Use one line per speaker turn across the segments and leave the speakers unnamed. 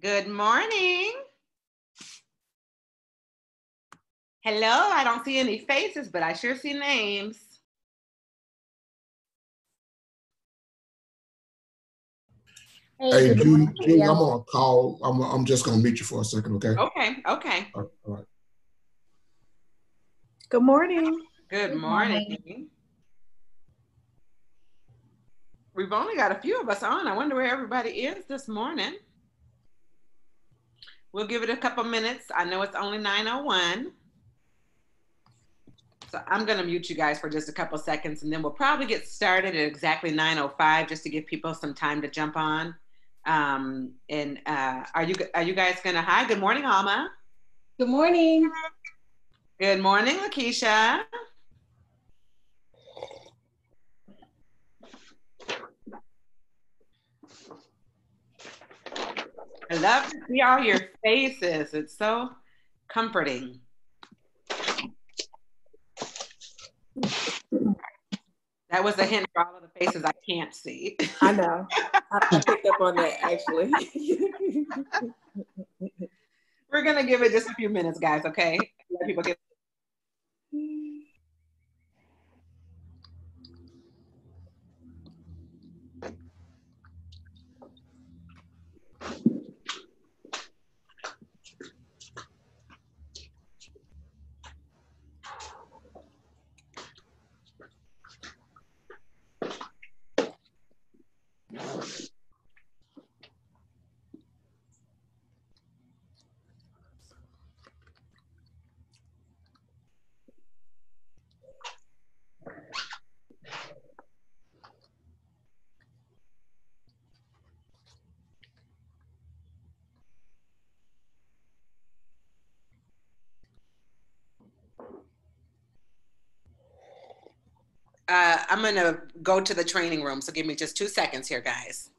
Good morning. Hello, I don't see any faces, but I sure see names.
Hey, Judy, Judy, I'm on a call. I'm, I'm just gonna meet you for a second, okay?
Okay, okay.
All right.
Good morning.
Good
Good
morning.
morning.
We've only got a few of us on. I wonder where everybody is this morning. We'll give it a couple minutes. I know it's only 9:01. So I'm gonna mute you guys for just a couple seconds and then we'll probably get started at exactly 9:05 just to give people some time to jump on. Um, and uh, are you are you guys gonna hi? Good morning, Alma.
Good morning.
Good morning, Lakeisha. I love to see all your faces. It's so comforting. That was a hint for all of the faces I can't see.
I know. I, picked up on that actually.
We're gonna give it just a few minutes, guys. Okay, let people get. Uh, I'm gonna go to the training room, so give me just two seconds here, guys.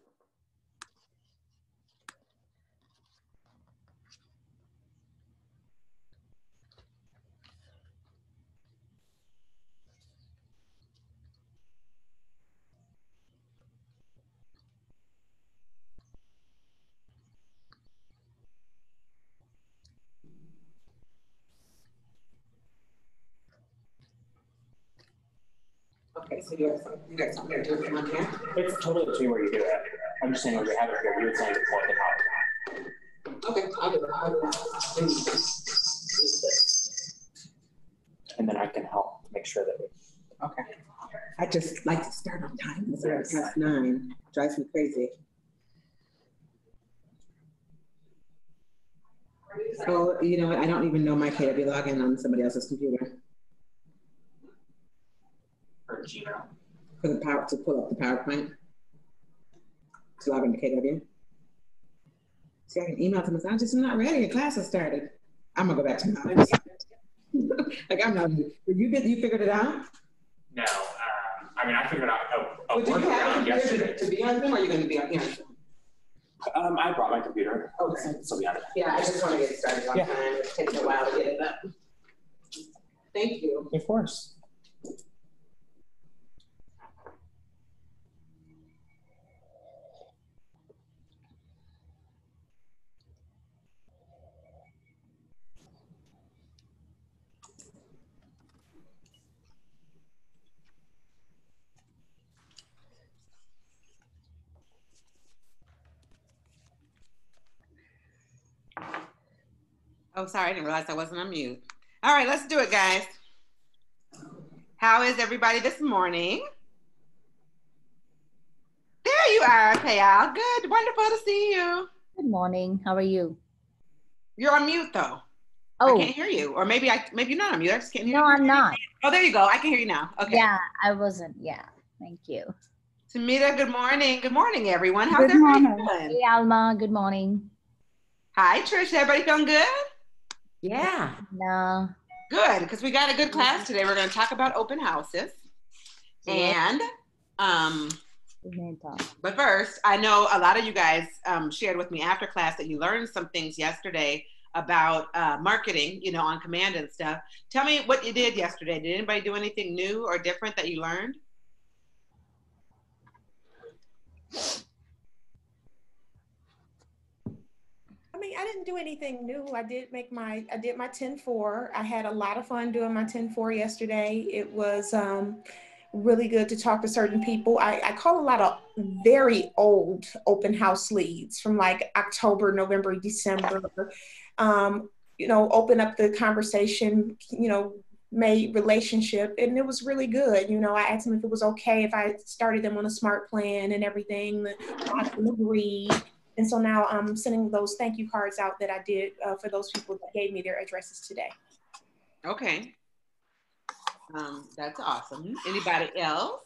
Okay, so you you guys want to do on here?
It's totally up to you where you do it. I'm just saying, when you have it here, you would say to pull the power.
Okay, I'll do it. I'll do
And then I can help make sure that we
Okay.
I just like to start on time. It's already past nine. Drives me crazy. Oh, you know what? I don't even know my KW login on somebody else's computer
for Gmail.
for the power to pull up the PowerPoint to log into KW. See, I can email them. I'm just not ready. Your class has started. I'm gonna go back to my office. like I'm not. You did. You figured it out.
No, um, I mean, I figured out a, a
Would you have a
workaround
computer
yesterday.
to be on Zoom, or are you going to be on here?
Um, I brought my computer.
Okay.
So be on it.
Yeah, I just want to get started on
Yeah.
time. It's taking a while to get it up. Thank you.
Of course.
Oh, sorry, I didn't realize I wasn't on mute. All right, let's do it, guys. How is everybody this morning? There you are, Kayal. Good, wonderful to see you.
Good morning. How are you?
You're on mute though.
Oh, I
can't hear you. Or maybe I maybe you're not on mute. I just can't hear
no,
you.
No, I'm not.
Oh, there you go. I can hear you now. Okay.
Yeah, I wasn't. Yeah, thank you.
Tamita, good morning. Good morning, everyone. How's
Good
everybody
morning.
doing?
Hey, Alma. Good morning.
Hi, Trish. Everybody feeling good?
Yeah.
No.
Good, because we got a good class today. We're going to talk about open houses. And um,
we may talk.
But first, I know a lot of you guys um, shared with me after class that you learned some things yesterday about uh, marketing, you know, on command and stuff. Tell me what you did yesterday. Did anybody do anything new or different that you learned?
Mean, I didn't do anything new. I did make my, I did my 10-4. I had a lot of fun doing my 10-4 yesterday. It was um, really good to talk to certain people. I, I call a lot of very old open house leads from like October, November, December. Um, you know, open up the conversation, you know, made relationship and it was really good. You know, I asked them if it was okay if I started them on a smart plan and everything. I agreed. And so now I'm sending those thank you cards out that I did uh, for those people that gave me their addresses today.
Okay. Um, that's awesome. Anybody else?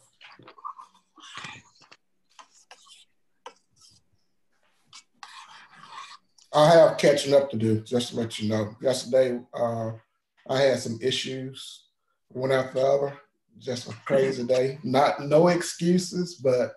I have catching up to do, just to let you know. Yesterday, uh, I had some issues, one after the other. Just a crazy day. Not no excuses, but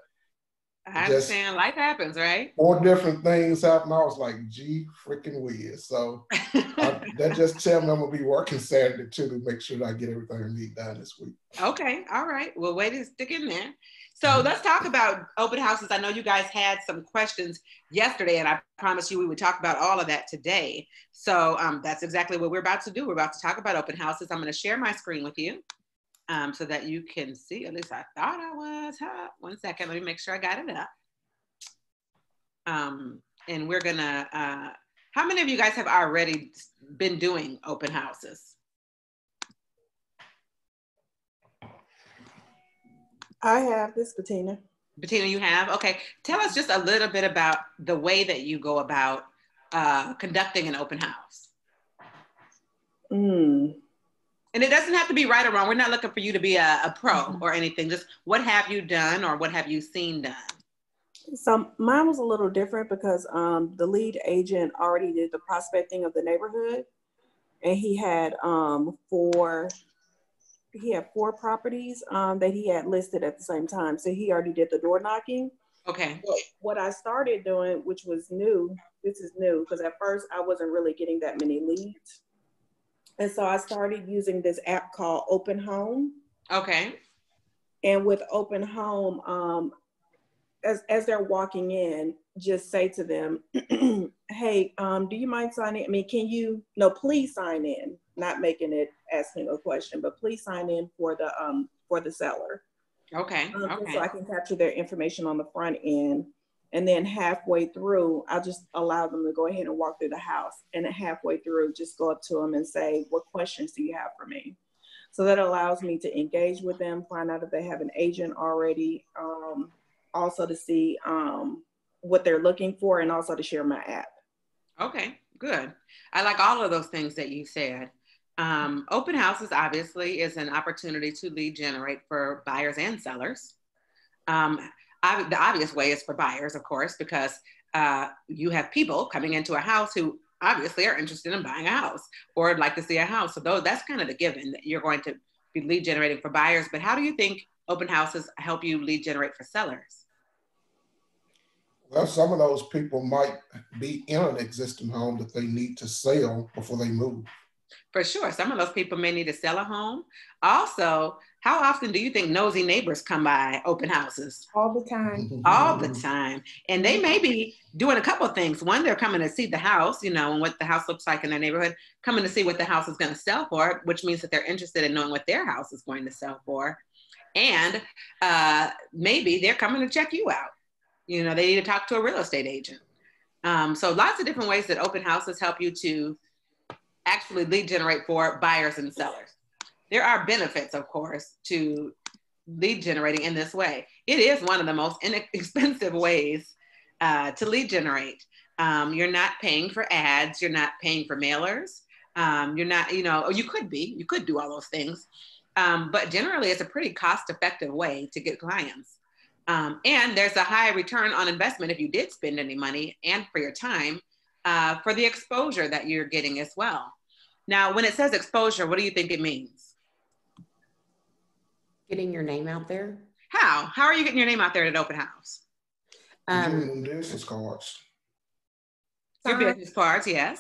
I understand life happens, right?
Four different things happened. I was like, gee, freaking weird. So I, that just tell me I'm gonna be working Saturday too to make sure that I get everything I need done this week.
Okay, all right. Well, wait to stick in there. So mm-hmm. let's talk about open houses. I know you guys had some questions yesterday, and I promised you we would talk about all of that today. So um, that's exactly what we're about to do. We're about to talk about open houses. I'm going to share my screen with you um, so that you can see. At least I thought I was. Huh? One second. Let me make sure I got it up. Um, and we're going to, uh, how many of you guys have already been doing open houses?
I have this, Bettina.
Bettina, you have? Okay. Tell us just a little bit about the way that you go about uh, conducting an open house.
Mm.
And it doesn't have to be right or wrong. We're not looking for you to be a, a pro mm-hmm. or anything. Just what have you done or what have you seen done?
So mine was a little different because um, the lead agent already did the prospecting of the neighborhood, and he had um, four he had four properties um, that he had listed at the same time. So he already did the door knocking.
Okay.
what I started doing, which was new, this is new because at first I wasn't really getting that many leads. And so I started using this app called Open Home.
Okay.
And with Open Home, um, as, as they're walking in, just say to them, hey, um, do you mind signing? I mean, can you, no, please sign in, not making it asking a question, but please sign in for the, um, for the seller.
Okay. Um, okay.
So I can capture their information on the front end. And then halfway through, I'll just allow them to go ahead and walk through the house. And halfway through, just go up to them and say, what questions do you have for me? So that allows me to engage with them, find out if they have an agent already, um, also to see um, what they're looking for and also to share my app.
Okay, good. I like all of those things that you said. Um, open houses obviously is an opportunity to lead generate for buyers and sellers. Um, I, the obvious way is for buyers, of course, because uh, you have people coming into a house who obviously are interested in buying a house or would like to see a house. So though that's kind of the given that you're going to be lead generating for buyers. But how do you think open houses help you lead generate for sellers?
Well, some of those people might be in an existing home that they need to sell before they move.
For sure. Some of those people may need to sell a home. Also, how often do you think nosy neighbors come by open houses?
All the time.
All the time. And they may be doing a couple of things. One, they're coming to see the house, you know, and what the house looks like in their neighborhood, coming to see what the house is going to sell for, which means that they're interested in knowing what their house is going to sell for. And uh, maybe they're coming to check you out you know, they need to talk to a real estate agent. Um, so lots of different ways that open houses help you to actually lead generate for buyers and sellers. There are benefits, of course, to lead generating in this way. It is one of the most inexpensive ways uh, to lead generate. Um, you're not paying for ads, you're not paying for mailers. Um, you're not, you know, you could be, you could do all those things. Um, but generally, it's a pretty cost effective way to get clients. Um, and there's a high return on investment if you did spend any money and for your time uh, for the exposure that you're getting as well. Now, when it says exposure, what do you think it means?
Getting your name out there.
How? How are you getting your name out there at an open house?
Um, business cards.
Your business cards, yes.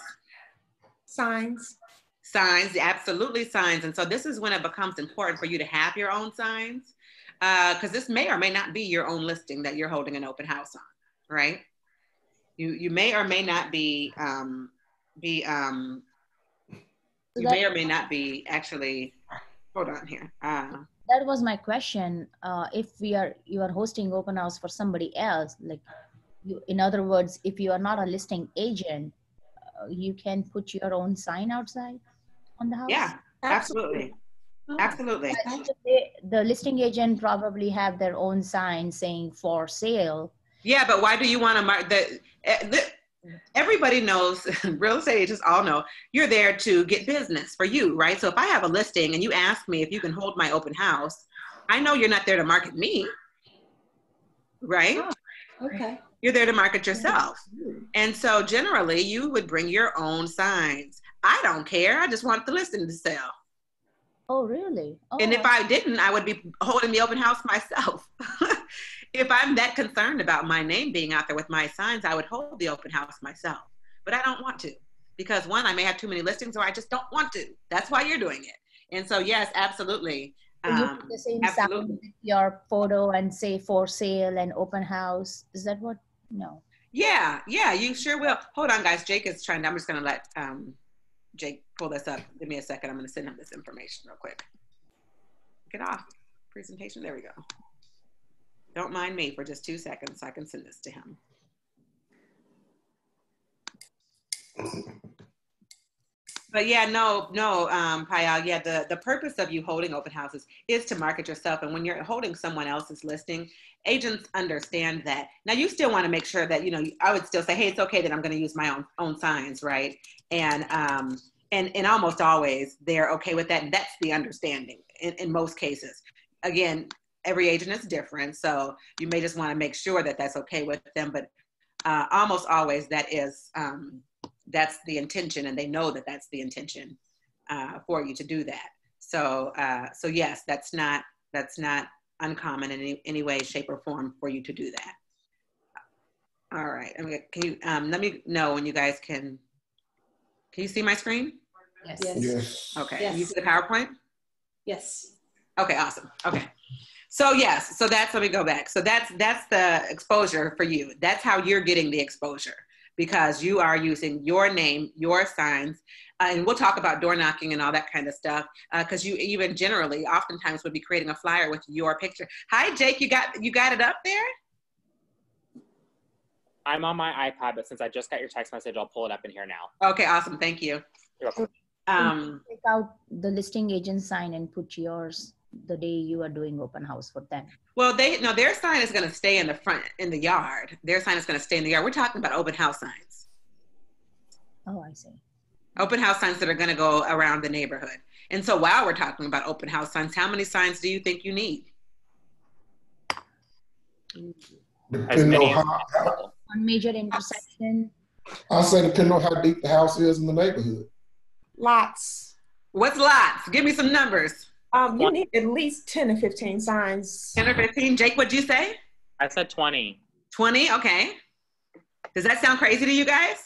Signs.
Signs, absolutely signs. And so this is when it becomes important for you to have your own signs because uh, this may or may not be your own listing that you're holding an open house on, right? You you may or may not be um, be um, you may or may not be actually. Hold on here. Uh,
that was my question uh, if we are you are hosting open house for somebody else like you, in other words if you are not a listing agent uh, you can put your own sign outside on the house
yeah, absolutely, absolutely.
I they, the listing agent probably have their own sign saying for sale
Yeah, but why do you want to mark the, eh, the? Everybody knows, real estate agents all know you're there to get business for you, right? So if I have a listing and you ask me if you can hold my open house, I know you're not there to market me, right?
Oh, okay.
You're there to market yourself. And so generally, you would bring your own signs. I don't care. I just want the listing to sell.
oh really oh,
And if oh. I didn't, I would be holding the open house myself. if I'm that concerned about my name being out there with my signs, I would hold the open house myself. But I don't want to because one, I may have too many listings or I just don't want to. That's why you're doing it. And so, yes, absolutely. Um,
put the same
absolutely.
sign with your photo and say for sale and open house is that what no
yeah, yeah, you sure will. Hold on, guys. Jake is trying. I'm just going to let um, Jake pull this up. Give me a second. I'm going to send him this information real quick. Get off presentation. There we go. Don't mind me for just two seconds so I can send this to him. But yeah, no, no, um, Payal, yeah, the, the purpose of you holding open houses is to market yourself. And when you're holding someone else's listing, agents understand that. Now you still want to make sure that, you know, I would still say, hey, it's okay that I'm going to use my own own signs, right? And um, and and almost always they're okay with that. And that's the understanding in, in most cases. Again, every agent is different, so you may just want to make sure that that's okay with them. But uh, almost always that is um, that's the intention, and they know that that's the intention uh, for you to do that. So uh, so yes, that's not that's not uncommon in any, any way, shape, or form for you to do that. All right, I mean, can you um, let me know when you guys can? Can you see my screen?
yes
Yes.
Yes.
Okay,
Yes.
you see the PowerPoint?
Yes.
Okay, awesome. Okay. So yes, so that's let me go back. So that's that's the exposure for you. That's how you're getting the exposure because you are using your name, your signs, uh, and we'll talk about door knocking and all that kind of stuff. Because you even generally, oftentimes, would be creating a flyer with your picture. Hi, Jake. You got you got it up there?
I'm on my iPad, but since I just got your text message, I'll pull it up in here now.
Okay, awesome. Thank you.
You're welcome.
Um,
take out the listing agent sign and put yours the day you are doing open house for them
well, they no, their sign is going to stay in the front in the yard. Their sign is going to stay in the yard. We're talking about open house signs.
oh i see
open house signs that are going to go around the neighborhood. And so while we're talking about open house signs, how many signs do you think you need?
As many
on
as
how, how,
possible.
one major intersection
I say depending on how deep the house is in the neighborhood.
Lots.
What's lots? Give me some numbers.
Um, you need at least 10 to 15 signs.
10 or 15? Jake, what'd you say?
I said 20.
20? Okay. Does that sound crazy to you guys?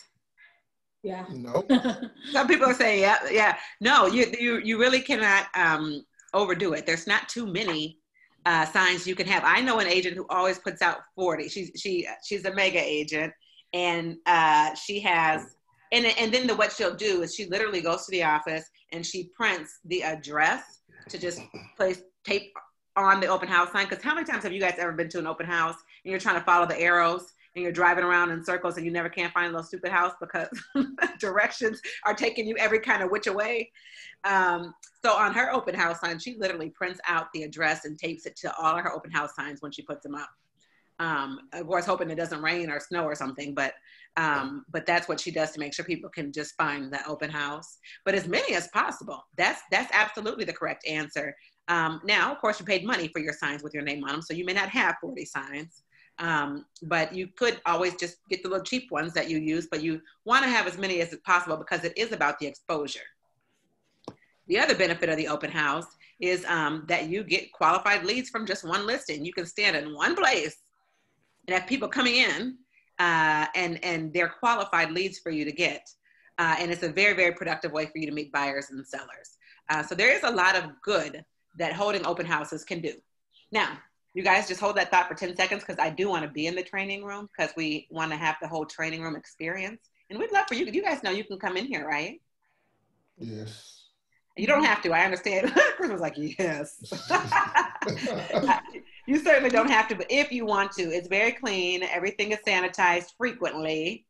Yeah.
No.
Some people are saying, yeah, yeah. No, you, you, you really cannot um, overdo it. There's not too many uh, signs you can have. I know an agent who always puts out 40. She's, she, she's a mega agent and uh, she has, and, and then the, what she'll do is she literally goes to the office and she prints the address to just place tape on the open house sign. Because how many times have you guys ever been to an open house and you're trying to follow the arrows and you're driving around in circles and you never can find a little stupid house because directions are taking you every kind of which way. Um, so on her open house sign, she literally prints out the address and tapes it to all her open house signs when she puts them up. Um, of course, hoping it doesn't rain or snow or something, but um, but that's what she does to make sure people can just find the open house. But as many as possible. That's that's absolutely the correct answer. Um, now, of course, you paid money for your signs with your name on them, so you may not have 40 signs. Um, but you could always just get the little cheap ones that you use, but you want to have as many as possible because it is about the exposure. The other benefit of the open house is um, that you get qualified leads from just one listing. You can stand in one place and have people coming in, uh, and and they're qualified leads for you to get. Uh, and it's a very very productive way for you to meet buyers and sellers. Uh, so there is a lot of good that holding open houses can do. Now, You guys just hold that thought for 10 seconds because I do want to be in the training room because we want to have the whole training room experience. And we'd love for you. You guys know you can come in here, right?
Yes.
You don't have to. I understand. Chris was like, yes. you certainly don't have to, but if you want to, it's very clean. Everything is sanitized frequently.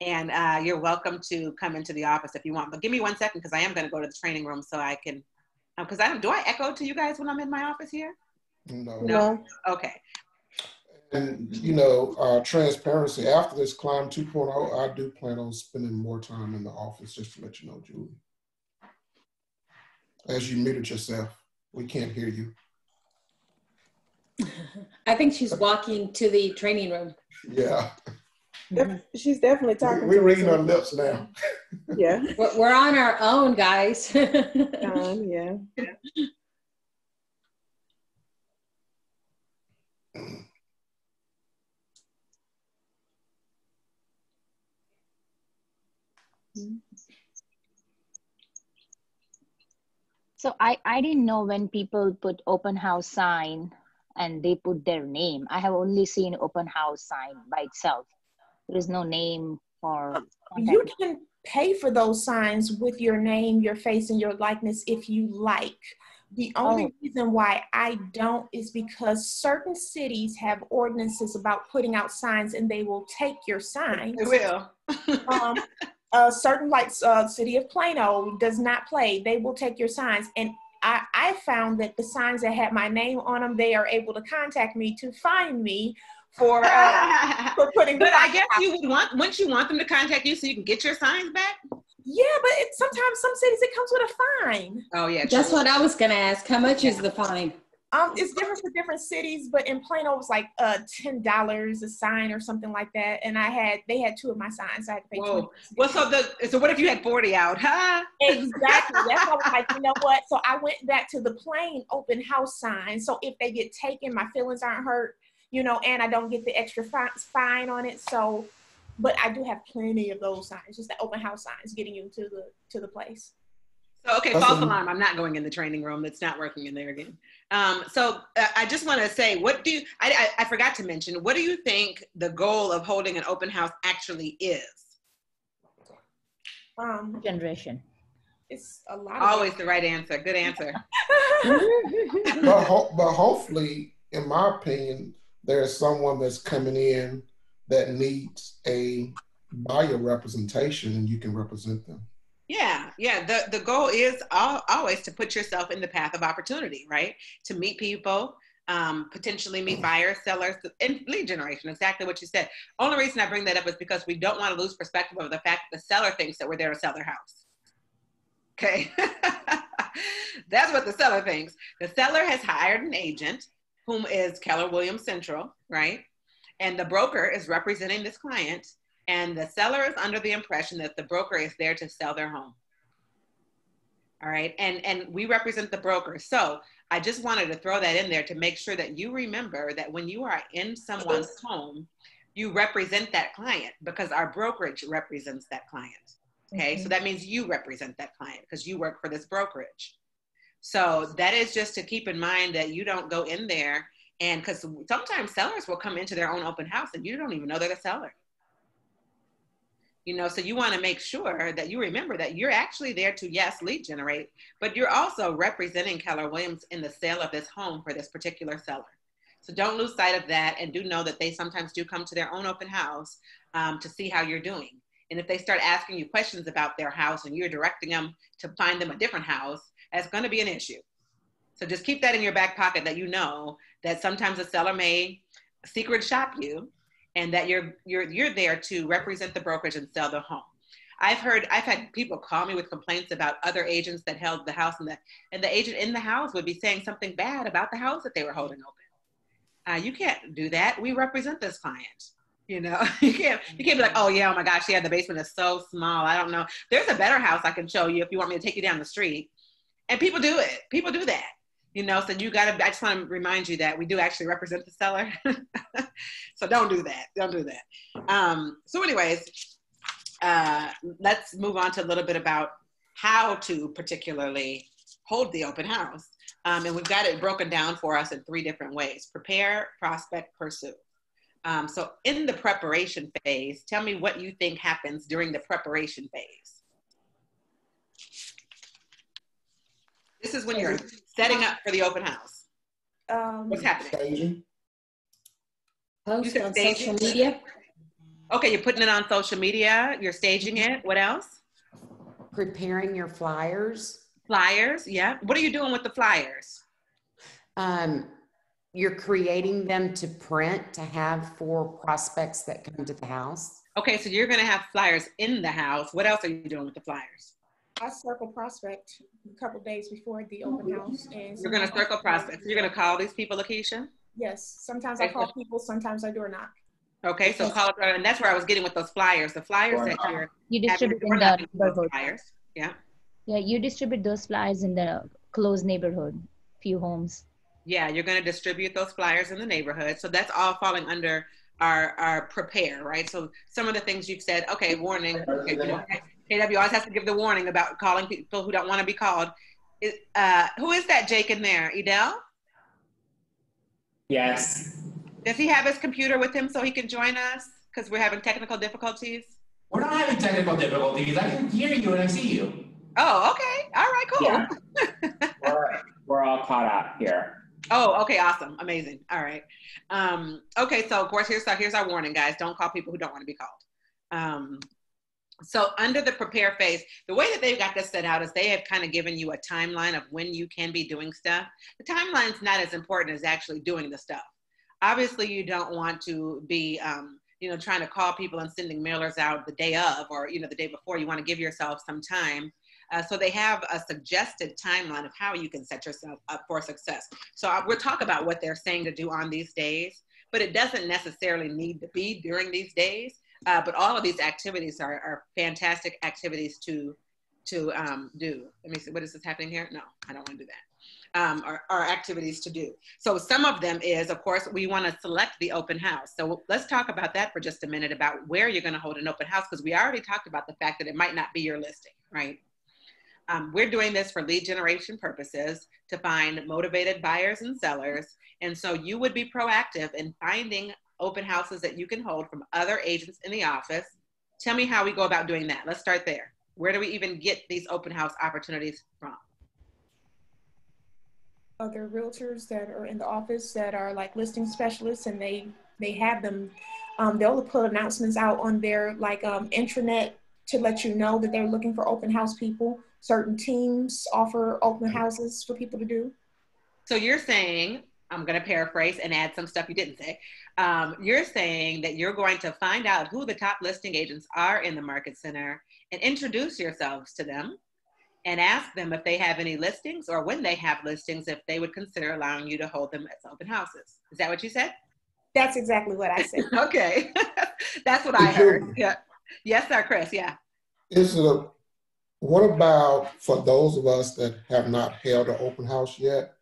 And uh, you're welcome to come into the office if you want. But give me one second because I am going to go to the training room so I can. Because uh, I do I echo to you guys when I'm in my office here?
No.
No. Okay.
And you know, uh, transparency. After this climb 2.0, I do plan on spending more time in the office. Just to let you know, Julie. As you muted yourself, we can't hear you.
I think she's walking to the training room.
Yeah.
Def- She's definitely talking.
We're reading our lips now.
Yeah.
We're, we're on our own, guys.
Um, yeah.
So I, I didn't know when people put open house sign and they put their name. I have only seen open house sign by itself. There is no name or
You can pay for those signs with your name, your face, and your likeness if you like. The only
Oh.
reason why I don't is because certain cities have ordinances about putting out signs and they will take your signs.
It will.
um, a certain like uh, city of Plano does not play. They will take your signs, and I, I found that the signs that had my name on them, they are able to contact me to find me for uh, for putting.
but
the
I guess
out.
you would want, wouldn't you want them to contact you so you can get your signs back?
Yeah, but it, sometimes some cities it comes with a fine.
Oh, yeah.
That's what I was gonna ask. How much is the fine?
Um, it's different for different cities, but in Plano it was like uh ten dollars a sign or something like that. And I had they had two of my signs. So I had to pay.
Whoa. Well, so the so what if you had 40 out? Huh?
Exactly. That's why I was like, you know what? So I went back to the plain open house sign. So if they get taken, my feelings aren't hurt, you know, and I don't get the extra fi- fine on it. So, but I do have plenty of those signs, just the open house signs, getting you to the to the place.
So, okay,
That's
false
a-
alarm. I'm not going in the training room. It's not working in there again. Um, so uh, I just want to say, what do you, I, I, I forgot to mention, what do you think the goal of holding an open house actually is?
Um,
generation.
it's a lot. Of
Always the right answer. Good answer.
but, ho- but hopefully, in my opinion, there's someone that's coming in that needs a buyer representation, and you can represent them.
Yeah, yeah. The the goal is al always to put yourself in the path of opportunity, right? To meet people, um, potentially meet buyers, sellers, and lead generation. Exactly what you said. Only reason I bring that up is because we don't want to lose perspective of the fact that the seller thinks that we're there to sell their house. Okay, that's what the seller thinks. The seller has hired an agent, whom is Keller Williams Central, right? And the broker is representing this client and the seller is under the impression that the broker is there to sell their home. All right? And and we represent the broker. So i just wanted to throw that in there to make sure that you remember that when you are in someone's home you represent that client because our brokerage represents that client. Okay? So mm-hmm. that means you represent that client because you work for this brokerage. So that is just to keep in mind that you don't go in there and because sometimes sellers will come into their own open house and you don't even know they're the seller you know so you want to make sure that you remember that you're actually there to yes lead generate but you're also representing keller williams in the sale of this home for this particular seller. So don't lose sight of that and do know that they sometimes do come to their own open house um, to see how you're doing. And if they start asking you questions about their house and you're directing them to find them a different house that's going to be an issue. So just keep that in your back pocket that you know that sometimes a seller may secret shop you and that you're you're you're there to represent the brokerage and sell the home. I've heard I've had people call me with complaints about other agents that held the house and the and the agent in the house would be saying something bad about the house that they were holding open. Uh, you can't do that. We represent this client. You know, you can't you can't be like, oh yeah, oh my gosh, yeah, the basement is so small. I don't know. There's a better house I can show you if you want me to take you down the street. And people do it. People do that you know so you got to i just want to remind you that we do actually represent the seller so don't do that don't do that um, so anyways uh, let's move on to a little bit about how to particularly hold the open house Um, and we've got it broken down for us in three different ways prepare, prospect, pursue. Um, so, in the preparation phase, tell me what you think happens during the preparation phase. This is when you're setting up for the open house.
Um,
What's happening?
Staging.
Post
said
on
staging?
social media.
Okay, you're putting it on social media, you're staging it. What else?
preparing your flyers.
Flyers, yeah. What are you doing with the flyers?
Um, you're creating them to print to have for prospects that come to the house.
Okay, so you're gonna have flyers in the house. What else are you doing with the flyers?
I circle prospect a couple days before the open mm-hmm. house, and
You're gonna circle prospects. You're gonna call these people, Lakeisha?
Yes, sometimes I call people, sometimes I door knock.
Okay, so call and that's where I was getting with those flyers. The flyers that you're
You distribute in the
those
neighborhood.
flyers. Yeah,
Yeah, you distribute those flyers in the closed neighborhood, few homes.
yeah, you're gonna distribute those flyers in the neighborhood. So that's all falling under our, our prepare, right? So some of the things you've said, okay, warning, okay, you know, KW always has to give the warning about calling people who don't wanna be called. Uh, who is that Jake in there? Edel?
Yes.
Does he have his computer with him so he can join us? Because we're having technical difficulties.
We're not having technical difficulties. I can hear you and I see you.
Oh, okay. All right, cool.
Yeah. We're, we're all caught up here.
Oh, okay, awesome, amazing. All right. Um, okay, so of course, here's our, here's our warning, guys. Don't call people who don't want to be called. Um, so under the prepare phase, the way that they've got this set out is they have kind of given you a timeline of when you can be doing stuff. The timeline's not as important as actually doing the stuff. Obviously, you don't want to be, um, you know, trying to call people and sending mailers out the day of or you know the day before. You want to give yourself some time. Uh, so they have a suggested timeline of how you can set yourself up for success. So I, we'll talk about what they're saying to do on these days, but it doesn't necessarily need to be during these days. Uh, but all of these activities are, are fantastic activities to to um, do. Let me see, what is this happening here? No, I don't want to do that. Um, activities to do. So some of them is, of course, we want to select the open house. So let's talk about that for just a minute about where you're going to hold an open house because we already talked about the fact that it might not be your listing, right? Um, we're doing this for lead generation purposes to find motivated buyers and sellers. And so you would be proactive in finding open houses that you can hold from other agents in the office. Tell me how we go about doing that. Let's start there. Where do we even get these open house opportunities from?
Other realtors that are in the office that are like listing specialists and they, they have them, um, they'll put announcements out on their like um, intranet to let you know that they're looking for open house people. Certain teams offer open houses for people to do.
So you're saying, I'm going to paraphrase and add some stuff you didn't say. Um, you're saying that you're going to find out who the top listing agents are in the market center and introduce yourselves to them and ask them if they have any listings or when they have listings, if they would consider allowing you to hold them as open houses. Is that what you said?
That's exactly what I said.
okay. That's what I heard. Yeah. Yes, sir, Chris. Yeah.
Is it a, what about for those of us that have not held an open house yet?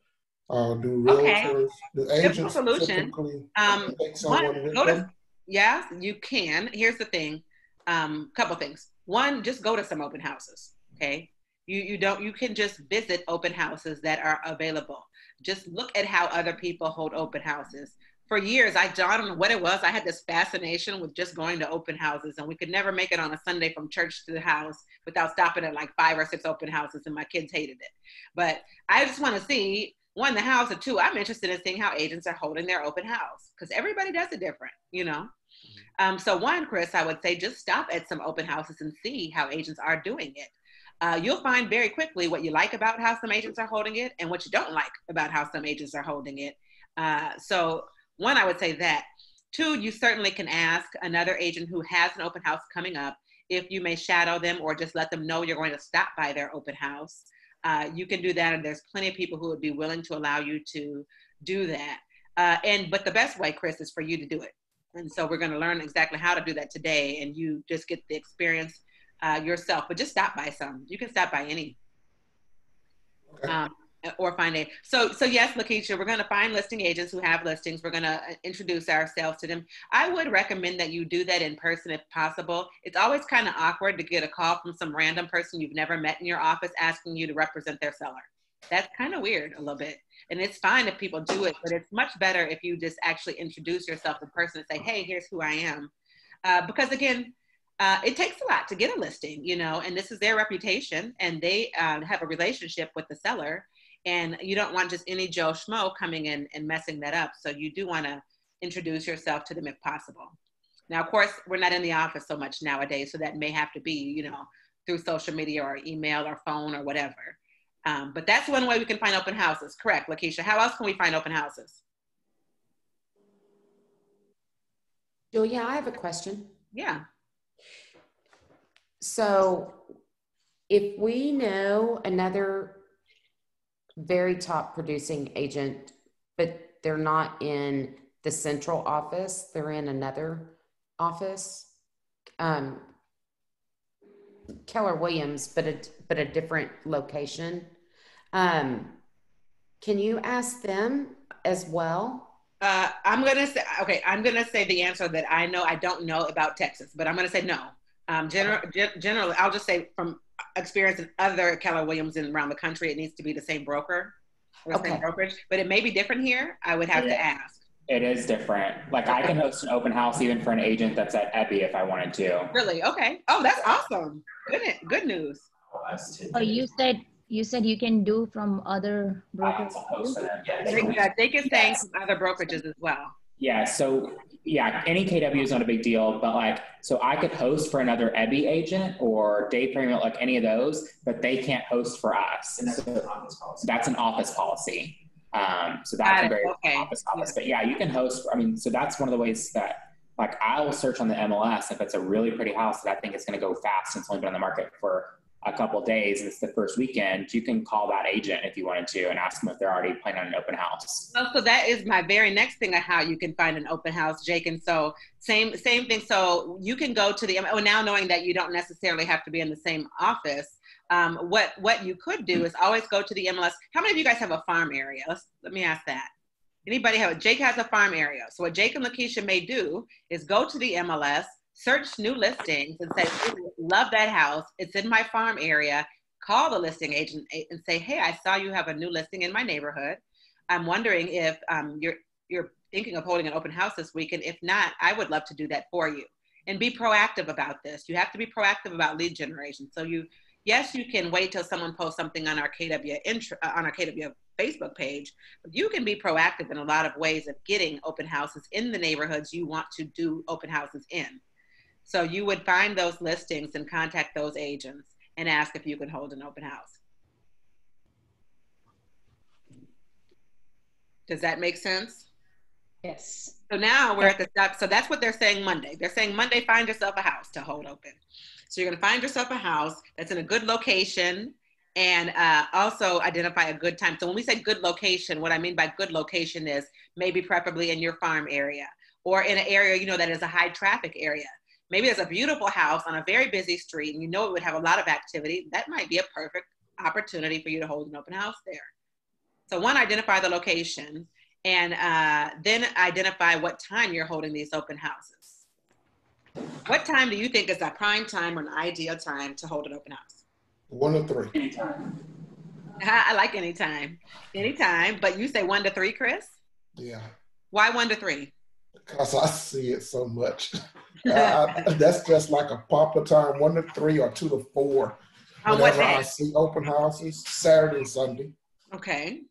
Uh, do
Okay.
realtors, do
Simple
agents
solution. Um, one, go to, yeah, you can. Here's the thing. Um, couple things. One, just go to some open houses. Okay. You you don't you can just visit open houses that are available. Just look at how other people hold open houses. For years, I, I don't know what it was. I had this fascination with just going to open houses, and we could never make it on a Sunday from church to the house without stopping at like five or six open houses, and my kids hated it. But I just want to see one the house, and two, I'm interested in seeing how agents are holding their open house because everybody does it different, you know. Um, so one, Chris, I would say just stop at some open houses and see how agents are doing it. Uh, you'll find very quickly what you like about how some agents are holding it and what you don't like about how some agents are holding it. Uh, so one, I would say that. Two, you certainly can ask another agent who has an open house coming up if you may shadow them or just let them know you're going to stop by their open house. Uh, you can do that, and there's plenty of people who would be willing to allow you to do that. Uh, and but the best way, Chris, is for you to do it. And so we're going to learn exactly how to do that today, and you just get the experience uh, yourself. But just stop by some. You can stop by any.
Okay.
Um, or find a so so yes lakeisha we're going to find listing agents who have listings we're going to introduce ourselves to them i would recommend that you do that in person if possible it's always kind of awkward to get a call from some random person you've never met in your office asking you to represent their seller That's kind of weird a little bit. And it's fine if people do it, but it's much better if you just actually introduce yourself in person and say, hey, here's who I am. Uh, because again, uh, it takes a lot to get a listing, you know, and this is their reputation and they uh, have a relationship with the seller. And you don't want just any Joe Schmo coming in and messing that up. So you do want to introduce yourself to them if possible. Now, of course, we're not in the office so much nowadays, so that may have to be, you know, through social media or email or phone or whatever. Um, but that's one way we can find open houses. Correct, Lakeisha. How else can we find open houses?
Julia, I have a question.
Yeah.
So if we know another very top producing agent, but they're not in the central office, they're in another office. Um, Keller Williams, but a, but a different location. Um, can you ask them as well?
Uh, I'm gonna say okay. I'm gonna say the answer that I know. I don't know about Texas, but I'm gonna say no. Um, general, generally, I'll just say from experience in other Keller Williams in around the country, it needs to be the same broker, or the
Okay.
same brokerage. But it may be different here. I would have to
Yeah.
ask.
It is different. Like I can host an open house even for an agent that's at Ebby if I wanted to.
Really? Okay. Oh, that's awesome. Good. Good news.
Oh, you said you said you can do from other
I
brokers.
can host for them.
Yeah, they can say from other brokerages as well.
Yeah, so yeah, any KW is not a big deal, but like, so I could host for another Ebby agent or Dave Perry-Miller, like any of those, but they can't host for us. So that's an office policy. Um, so
Got
that's a very
Okay.
office office. But yeah, you can host. I mean, so that's one of the ways that like I will search on the MLS if it's a really pretty house that I think is going to go fast and it's only been on the market for a couple days and it's the first weekend. You can call that agent if you wanted to and ask them if they're already planning on an open house.
Well, so that is my very next thing of how you can find an open house, Jake. And so same same thing. So you can go to the oh now knowing that you don't necessarily have to be in the same office. Um, what what you could do is always go to the MLS. How many of you guys have a farm area? Let's, let me ask that. Anybody have? Jake has a farm area. So what Jake and Lakeisha may do is go to the MLS, search new listings, and say, "Love that house. It's in my farm area." Call the listing agent and say, "Hey, I saw you have a new listing in my neighborhood. I'm wondering if um, you're you're thinking of holding an open house this week, and if not, I would love to do that for you." And be proactive about this. You have to be proactive about lead generation. So you, yes, you can wait till someone posts something on our KW intro, uh, on our KW Facebook page, but you can be proactive in a lot of ways of getting open houses in the neighborhoods you want to do open houses in. So you would find those listings and contact those agents and ask if you can hold an open house. Does that make sense?
Yes.
So now we're at the step. So that's what they're saying Monday. They're saying Monday, find yourself a house to hold open. So you're going to find yourself a house that's in a good location and uh, also identify a good time. So when we say good location, what I mean by good location is maybe preferably in your farm area or in an area, you know, that is a high traffic area. Maybe there's a beautiful house on a very busy street and you know it would have a lot of activity. That might be a perfect opportunity for you to hold an open house there. So one, identify the location and uh, then identify what time you're holding these open houses. What time do you think is a prime time or an ideal time to hold an open house?
One or three.
Anytime.
I I like anytime, anytime. But you say one to three, Chris.
Yeah,
Why one to three?
Because I see it so much. I- I- that's just like a popular time, one to three or two to four.
On what
Whenever I see open houses, Saturday and Sunday.
Okay.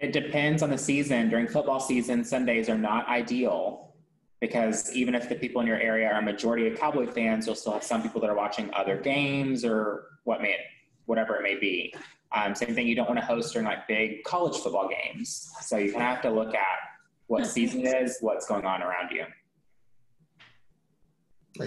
It depends on the season. During football season, Sundays are not ideal because even if the people in your area are a majority of Cowboy fans, you'll still have some people that are watching other games or what may, whatever it may be. Um, same thing, you don't want to host during like big college football games. So you kind of have to look at what season it is, what's going on around you.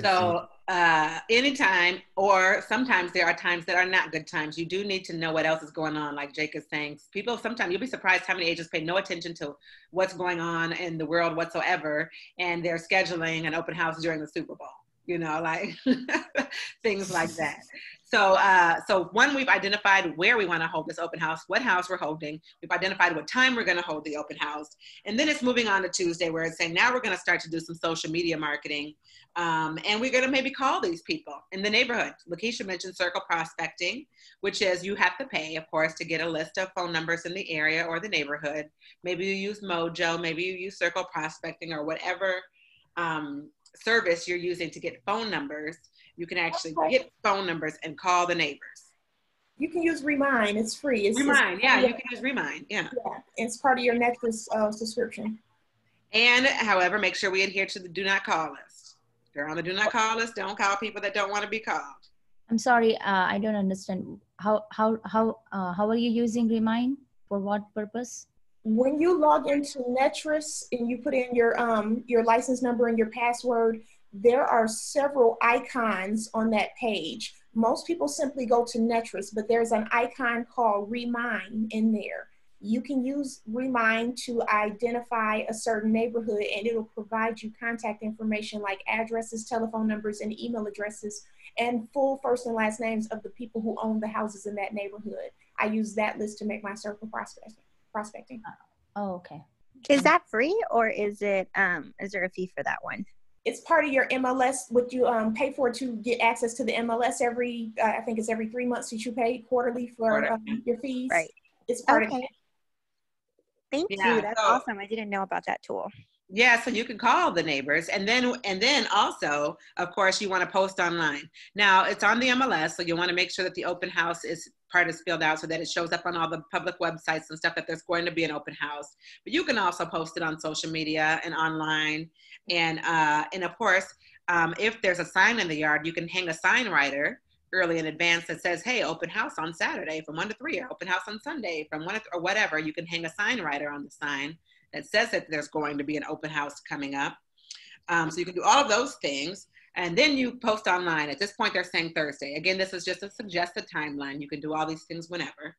So uh, anytime, or sometimes there are times that are not good times. You do need to know what else is going on, like Jake is saying. People sometimes you'll be surprised how many agents pay no attention to what's going on in the world whatsoever, and they're scheduling an open house during the Super Bowl. you know, like things like that. So, uh, so one, we've identified where we want to hold this open house, what house we're holding. We've identified what time we're going to hold the open house, and then it's moving on to Tuesday, where it's saying now we're going to start to do some social media marketing, um, and we're going to maybe call these people in the neighborhood. Lakeisha mentioned circle prospecting, which is you have to pay, of course, to get a list of phone numbers in the area or the neighborhood. Maybe you use Mojo, maybe you use circle prospecting or whatever um, service you're using to get phone numbers you can actually
Okay.
get phone numbers and call the neighbors.
You can use Remine. It's free. It's just-
Remine, yeah, you can use Remine, yeah.
yeah, it's part of your Netflix uh, subscription.
And however, make sure we adhere to the do not call list. If you're on the do not call list, don't call people that don't want to be called.
I'm sorry, uh, I don't understand. How how how uh, how are you using Remine? For what purpose?
When you log into Netris and you put in your um your license number and your password, there are several icons on that page. Most people simply go to Netris, but there's an icon called Remine in there. You can use Remine to identify a certain neighborhood and it'll provide you contact information like addresses, telephone numbers, and email addresses, and full first and last names of the people who own the houses in that neighborhood. I use that list to make my circle prospecting. prospecting.
Oh, okay.
Is that free or is it um is there a fee for that one?
It's part of your MLS. What you um, pay for to get access to the MLS every, uh, I think it's every three months that you pay quarterly for um, your fees.
Right.
It's part of
Okay.
it.
Thank
Yeah,
you. That's
so-
awesome. I didn't know about that tool.
Yeah, so you can call the neighbors and then and then also, of course, you want to post online. Now it's on the MLS, so you want to make sure that the open house is part is filled out so that it shows up on all the public websites and stuff that there's going to be an open house. But you can also post it on social media and online. And uh, and of course, um, if there's a sign in the yard, you can hang a sign writer early in advance that says, "Hey, open house on Saturday from one to three, or open house on Sunday from one to th- or whatever." You can hang a sign writer on the sign that says that there's going to be an open house coming up. Um, so you can do all of those things. And then you post online. At this point, they're saying Thursday. Again, this is just a suggested timeline. You can do all these things whenever.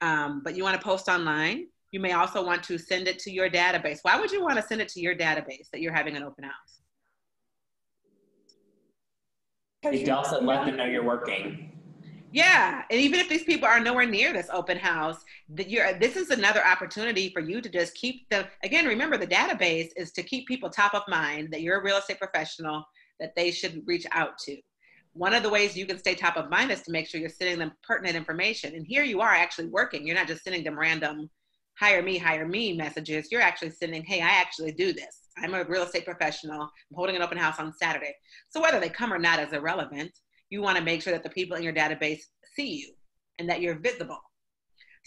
Um, but you want to post online. You may also want to send it to your database. Why would you want to send it to your database that you're having an open house?
You also let them know you're working.
Yeah, and even if these people are nowhere near this open house, that you're this is another opportunity for you to just keep them. Again, remember the database is to keep people top of mind that you're a real estate professional that they should reach out to. One of the ways you can stay top of mind is to make sure you're sending them pertinent information. And here you are actually working. You're not just sending them random hire me, hire me messages. You're actually sending, hey, I actually do this. I'm a real estate professional. I'm holding an open house on Saturday. So whether they come or not is irrelevant you want to make sure that the people in your database see you and that you're visible.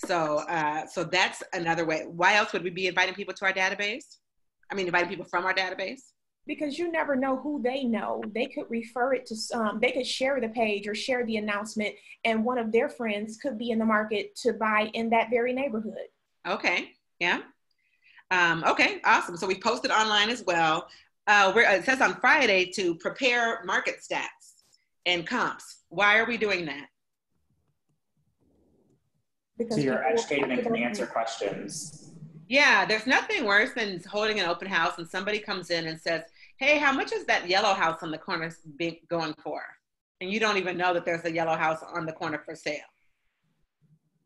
So, uh, so that's another way. Why else would we be inviting people to our database? I mean, inviting people from our database.
Because you never know who they know. They could refer it to some, they could share the page or share the announcement, and one of their friends could be in the market to buy in that very neighborhood.
Okay, yeah. Um, okay, awesome. So we posted online as well. Uh, where it says on Friday to prepare market stats and comps. Why are we doing that?
Because
So you're
people-
educated and can answer questions.
Yeah, there's nothing worse than holding an open house and somebody comes in and says, "Hey, how much is that yellow house on the corner going for?" And you don't even know that there's a yellow house on the corner for sale.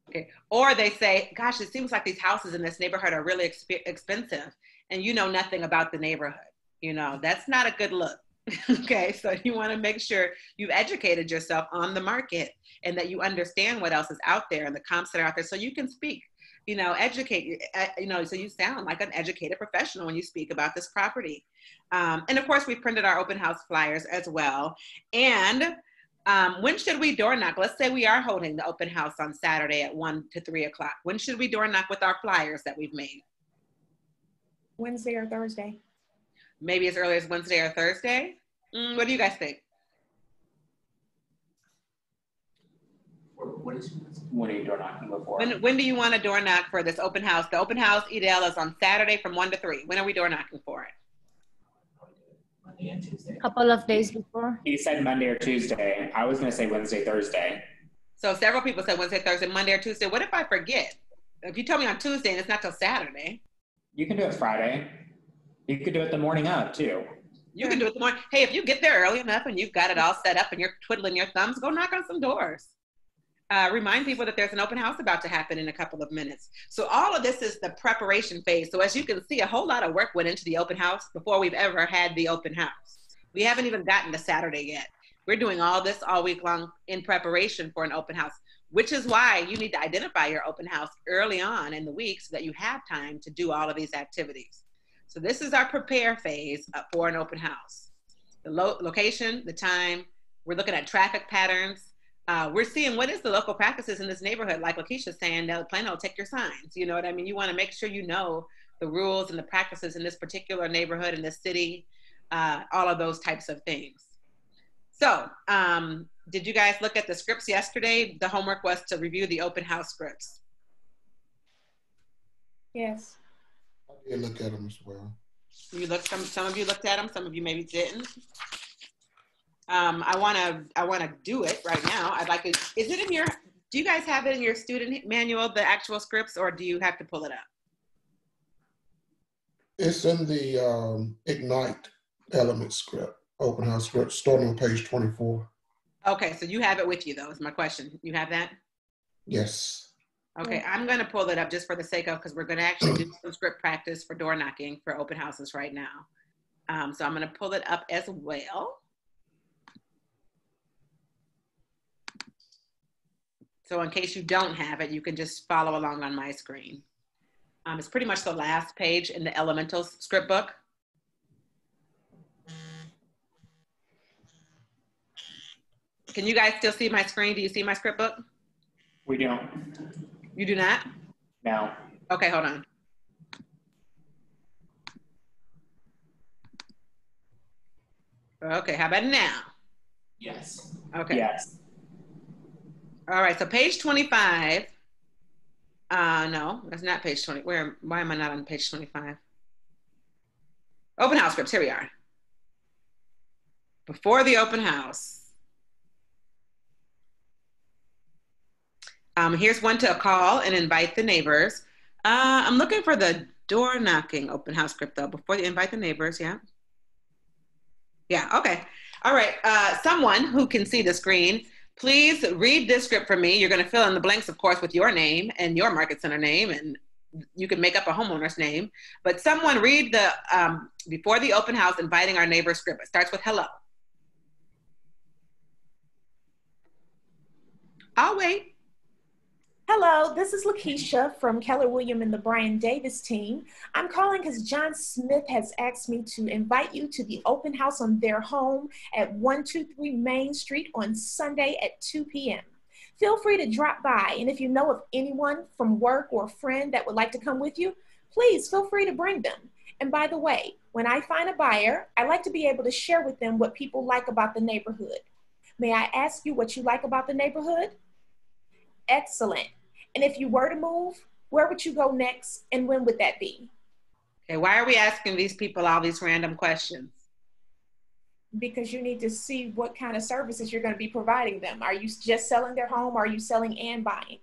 Okay. Or they say, "Gosh, it seems like these houses in this neighborhood are really exp- expensive," and you know nothing about the neighborhood. You know that's not a good look. okay, so you want to make sure you've educated yourself on the market and that you understand what else is out there and the comps that are out there, so you can speak you know, educate you, uh, you know, so you sound like an educated professional when you speak about this property. Um, and of course, we printed our open house flyers as well. And um, when should we door knock? Let's say we are holding the open house on Saturday at one to three o'clock. When should we door knock with our flyers that we've made?
Wednesday or Thursday.
Maybe as early as Wednesday or Thursday. Mm, what do you guys think?
What is?
When are you door knocking before?
When, when do you want a door knock for this open house? The open house, Edel, is on Saturday from one to three. When are we door knocking for it?
Monday and Tuesday.
Couple of days before.
He said Monday or Tuesday. I was going to say Wednesday, Thursday.
So several people said Wednesday, Thursday, Monday, or Tuesday. What if I forget? If you tell me on Tuesday and it's not till Saturday,
You can do it Friday. You could do it the morning of too.
You can do it the morning. Hey, if you get there early enough and you've got it all set up and you're twiddling your thumbs, go knock on some doors. Uh, remind people that there's an open house about to happen in a couple of minutes. So all of this is the preparation phase. So as you can see, a whole lot of work went into the open house before we've ever had the open house. We haven't even gotten to Saturday yet. We're doing all this all week long in preparation for an open house, which is why you need to identify your open house early on in the week so that you have time to do all of these activities. So this is our prepare phase uh, for an open house. The lo- location, the time, we're looking at traffic patterns, uh, we're seeing what is the local practices in this neighborhood. Like Lakeisha saying, they'll plan on take your signs. You know what I mean? You want to make sure you know the rules and the practices in this particular neighborhood, in this city, uh, all of those types of things. So, um, did you guys look at the scripts yesterday? The homework was to review the open house scripts.
Yes.
Did look at them as well.
You looked some some of you looked at them, some of you maybe didn't. Um, I want to I want to do it right now. I'd like to. Is it in your? Do you guys have it in your student manual, the actual scripts, or do you have to pull it up?
It's in the um, Ignite element script, open house script, starting on page 24.
Okay, so you have it with you, though. Is my question. You have that?
Yes.
Okay, I'm going to pull it up just for the sake of because we're going to actually do some script practice for door knocking for open houses right now. Um, so I'm going to pull it up as well. So in case you don't have it, you can just follow along on my screen. Um, it's pretty much the last page in the elemental script book. Can you guys still see my screen? Do you see my script book?
We don't.
You do not?
No.
Okay, hold on. Okay, how about now?
Yes.
Okay.
Yes.
All right, so page 25. Uh, no, that's not page 20. Where, why am I not on page 25? Open house scripts, here we are. Before the open house. Um, here's one to call and invite the neighbors. Uh, I'm looking for the door knocking open house script though, before you invite the neighbors, yeah? Yeah, okay. All right, uh, someone who can see the screen, please read this script for me. You're going to fill in the blanks, of course, with your name and your market center name, and you can make up a homeowner's name. But someone read the um, before the open house, inviting our neighbor script. It starts with hello. I'll wait.
Hello, this is Lakeisha from Keller William and the Brian Davis team. I'm calling because John Smith has asked me to invite you to the open house on their home at 123 Main Street on Sunday at 2 p.m. Feel free to drop by, and if you know of anyone from work or a friend that would like to come with you, please feel free to bring them. And by the way, when I find a buyer, I like to be able to share with them what people like about the neighborhood. May I ask you what you like about the neighborhood? Excellent. And if you were to move, where would you go next and when would that be?
Okay, why are we asking these people all these random questions?
Because you need to see what kind of services you're going to be providing them. Are you just selling their home? Or are you selling and buying?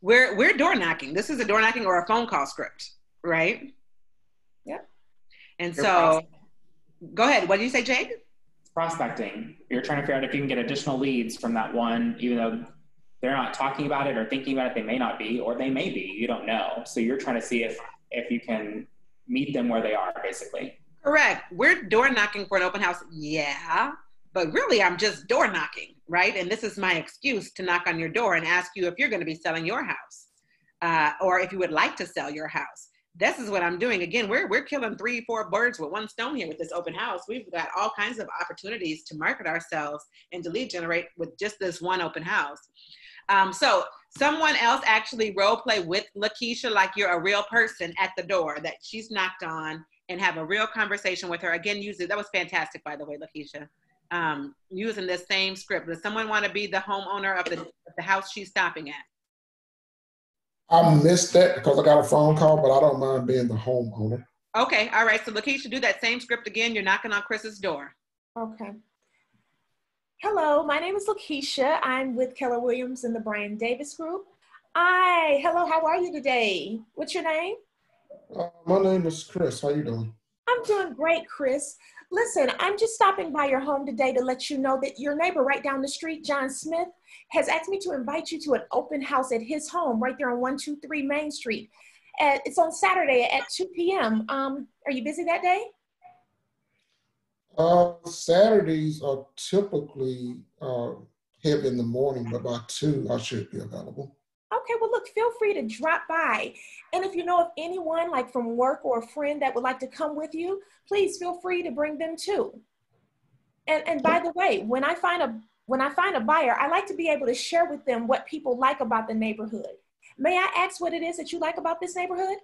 We're we're door knocking. This is a door knocking or a phone call script, right?
Yep.
And
You're
so, go ahead. What did you say, Jake?
Prospecting. You're trying to figure out if you can get additional leads from that one, even though they're not talking about it or thinking about it. They may not be, or they may be. You don't know. So you're trying to see if if you can meet them where they are, basically.
Correct. We're door knocking for an open house. Yeah. But really, I'm just door knocking, right? And this is my excuse to knock on your door and ask you if you're going to be selling your house uh, or if you would like to sell your house. This is what I'm doing. Again, we're, we're killing three, four birds with one stone here with this open house. We've got all kinds of opportunities to market ourselves and to lead generate with just this one open house. Um, so someone else actually role play with Lakeisha like you're a real person at the door that she's knocked on and have a real conversation with her. Again, use it. That was fantastic, by the way, Lakeisha. Um, using the same script. Does someone want to be the homeowner of the, of the house she's stopping at?
I missed that because I got a phone call, but I don't mind being the homeowner.
Okay, all right. So Lakeisha, do that same script again. You're knocking on Chris's door.
Okay. Hello, my name is Lakeisha. I'm with Keller Williams and the Brian Davis Group. Hi, hello, how are you today? What's your name?
Uh, my name is Chris. How you doing?
I'm doing great, Chris. Listen, I'm just stopping by your home today to let you know that your neighbor right down the street, John Smith, has asked me to invite you to an open house at his home right there on 123 Main Street. It's on Saturday at 2 p.m. Um, are you busy that day?
Uh, Saturdays are typically uh, heavy in the morning, but by two, I should be available.
Okay, well, look, feel free to drop by. And if you know of anyone, like from work or a friend that would like to come with you, please feel free to bring them too. And, and by the way, when I find a when I find a buyer, I like to be able to share with them what people like about the neighborhood. May I ask what it is that you like about this neighborhood?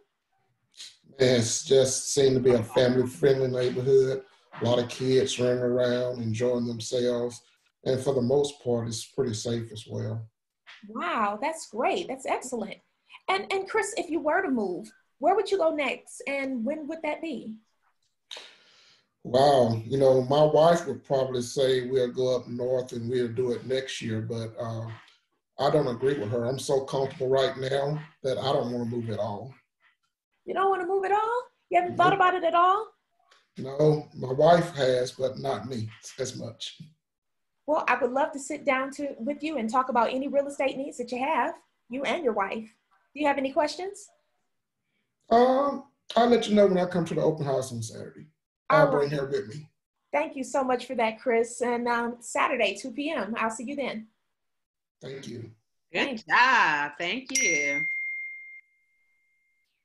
It's just seemed to be a family friendly neighborhood. A lot of kids running around, enjoying themselves. And for the most part, it's pretty safe as well.
Wow, that's great. That's excellent. And and Chris, if you were to move, where would you go next and when would that be?
Wow, you know, my wife would probably say we'll go up north and we'll do it next year, but uh, I don't agree with her. I'm so comfortable right now that I don't want to move at all.
You don't want to move at all? You haven't thought about it at all?
No, my wife has, but not me as much.
Well, I would love to sit down to with you and talk about any real estate needs that you have, you and your wife. Do you have any questions?
Um, I'll let you know when I come to the open house on Saturday. I'll
All
bring her with me.
Thank you so much for that, Chris. And um, Saturday, 2 p.m. I'll see you then.
Thank you.
Good job. Thank you.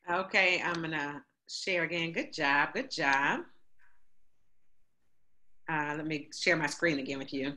Okay, I'm gonna share again. Good job. Good job. Uh, let me share my screen again with you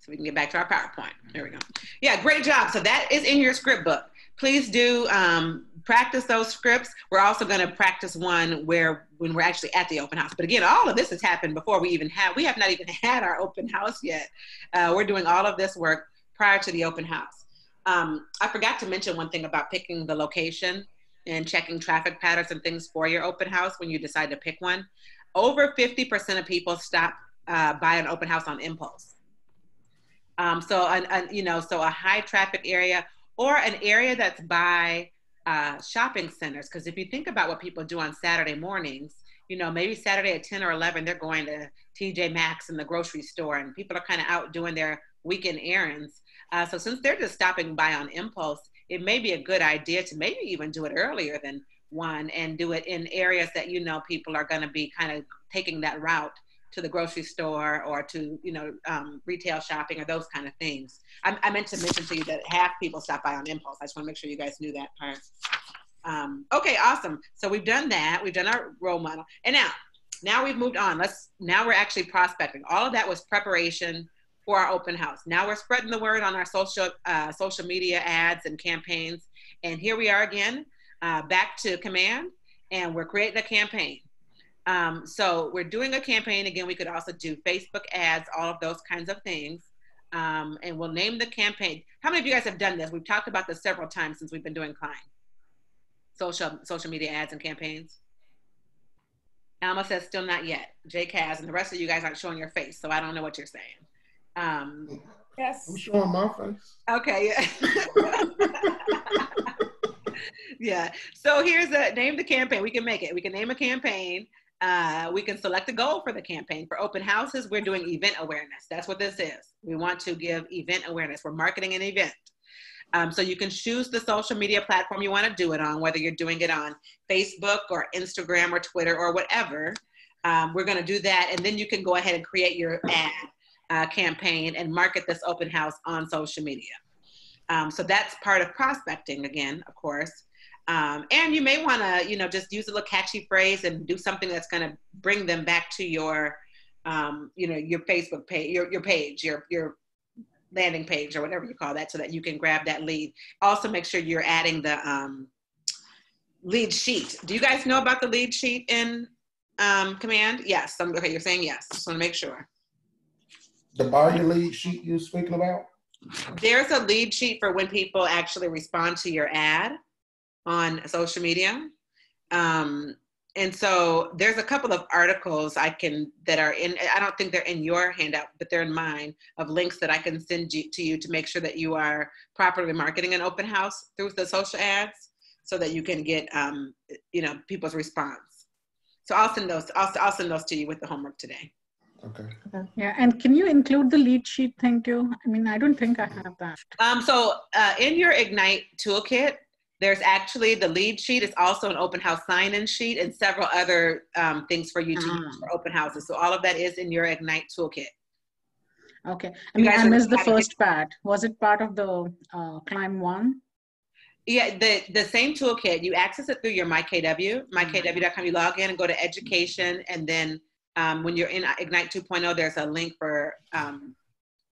so we can get back to our PowerPoint. There we go. Yeah, great job. So that is in your script book. Please do um, practice those scripts. We're also going to practice one where when we're actually at the open house. But again, all of this has happened before we even have. We have not even had our open house yet. Uh, we're doing all of this work prior to the open house. Um, I forgot to mention one thing about picking the location and checking traffic patterns and things for your open house when you decide to pick one. Over 50% of people stop uh, by an open house on impulse. Um, so, an, an, you know, so a high traffic area or an area that's by uh, shopping centers. Because if you think about what people do on Saturday mornings, you know, maybe Saturday at 10 or 11, they're going to TJ Maxx and the grocery store, and people are kind of out doing their weekend errands. Uh, so, since they're just stopping by on impulse, it may be a good idea to maybe even do it earlier than one and do it in areas that you know people are going to be kind of taking that route to the grocery store or to you know um, retail shopping or those kind of things. I, I, meant to mention to you that half people stop by on impulse. I just want to make sure you guys knew that part. Um, okay, awesome. So we've done that. We've done our role model, and now now we've moved on. Let's now we're actually prospecting. All of that was preparation for our open house. Now we're spreading the word on our social uh, social media ads and campaigns. And here we are again, uh, back to command, and we're creating a campaign. Um, so we're doing a campaign again. We could also do Facebook ads, all of those kinds of things. Um, and we'll name the campaign. How many of you guys have done this? We've talked about this several times since we've been doing Klein. Social social media ads and campaigns. Alma says still not yet. Jake has, and the rest of you guys aren't showing your face, so I don't know what you're saying. Um,
yes.
I'm showing my face.
Okay. Yeah. So here's a name the campaign. We can make it. We can name a campaign. Uh, we can select a goal for the campaign. For open houses, we're doing event awareness. That's what this is. We want to give event awareness. We're marketing an event. Um, so you can choose the social media platform you want to do it on, whether you're doing it on Facebook or Instagram or Twitter or whatever. Um, we're going to do that, and then you can go ahead and create your ad uh, campaign and market this open house on social media. Um, so that's part of prospecting again, of course. Um, and you may want to, you know, just use a little catchy phrase and do something that's going to bring them back to your, um, you know, your Facebook page, your, your page, your, your landing page or whatever you call that so that you can grab that lead. Also make sure you're adding the um, lead sheet. Do you guys know about the lead sheet in um, Command? Yes. okay, you're saying yes. Just want to make sure.
The buyer lead sheet you're speaking about?
There's a lead sheet for when people actually respond to your ad on social media. Um, and so there's a couple of articles I can that are in. I don't think they're in your handout, but they're in mine of links that I can send you, to you to make sure that you are properly marketing an open house through the social ads, so that you can get um, you know people's response. So I'll send those. I'll, I'll send those to you with the homework today.
Okay.
Yeah, and can you include the lead sheet thing too? I mean, I don't think I have that.
Um, so uh, in your Ignite toolkit, there's actually the lead sheet. It's also an open house sign-in sheet and several other um, things for you to use
Ah.
for open houses. So all of that is in your Ignite toolkit.
Okay. I
You
mean, I missed the
having-
first part. Was it part of the uh, climb one?
Yeah, the the same toolkit. You access it through your MyKW, mykw.com. You log in and go to education, and then um, when you're in Ignite 2.0, there's a link for um,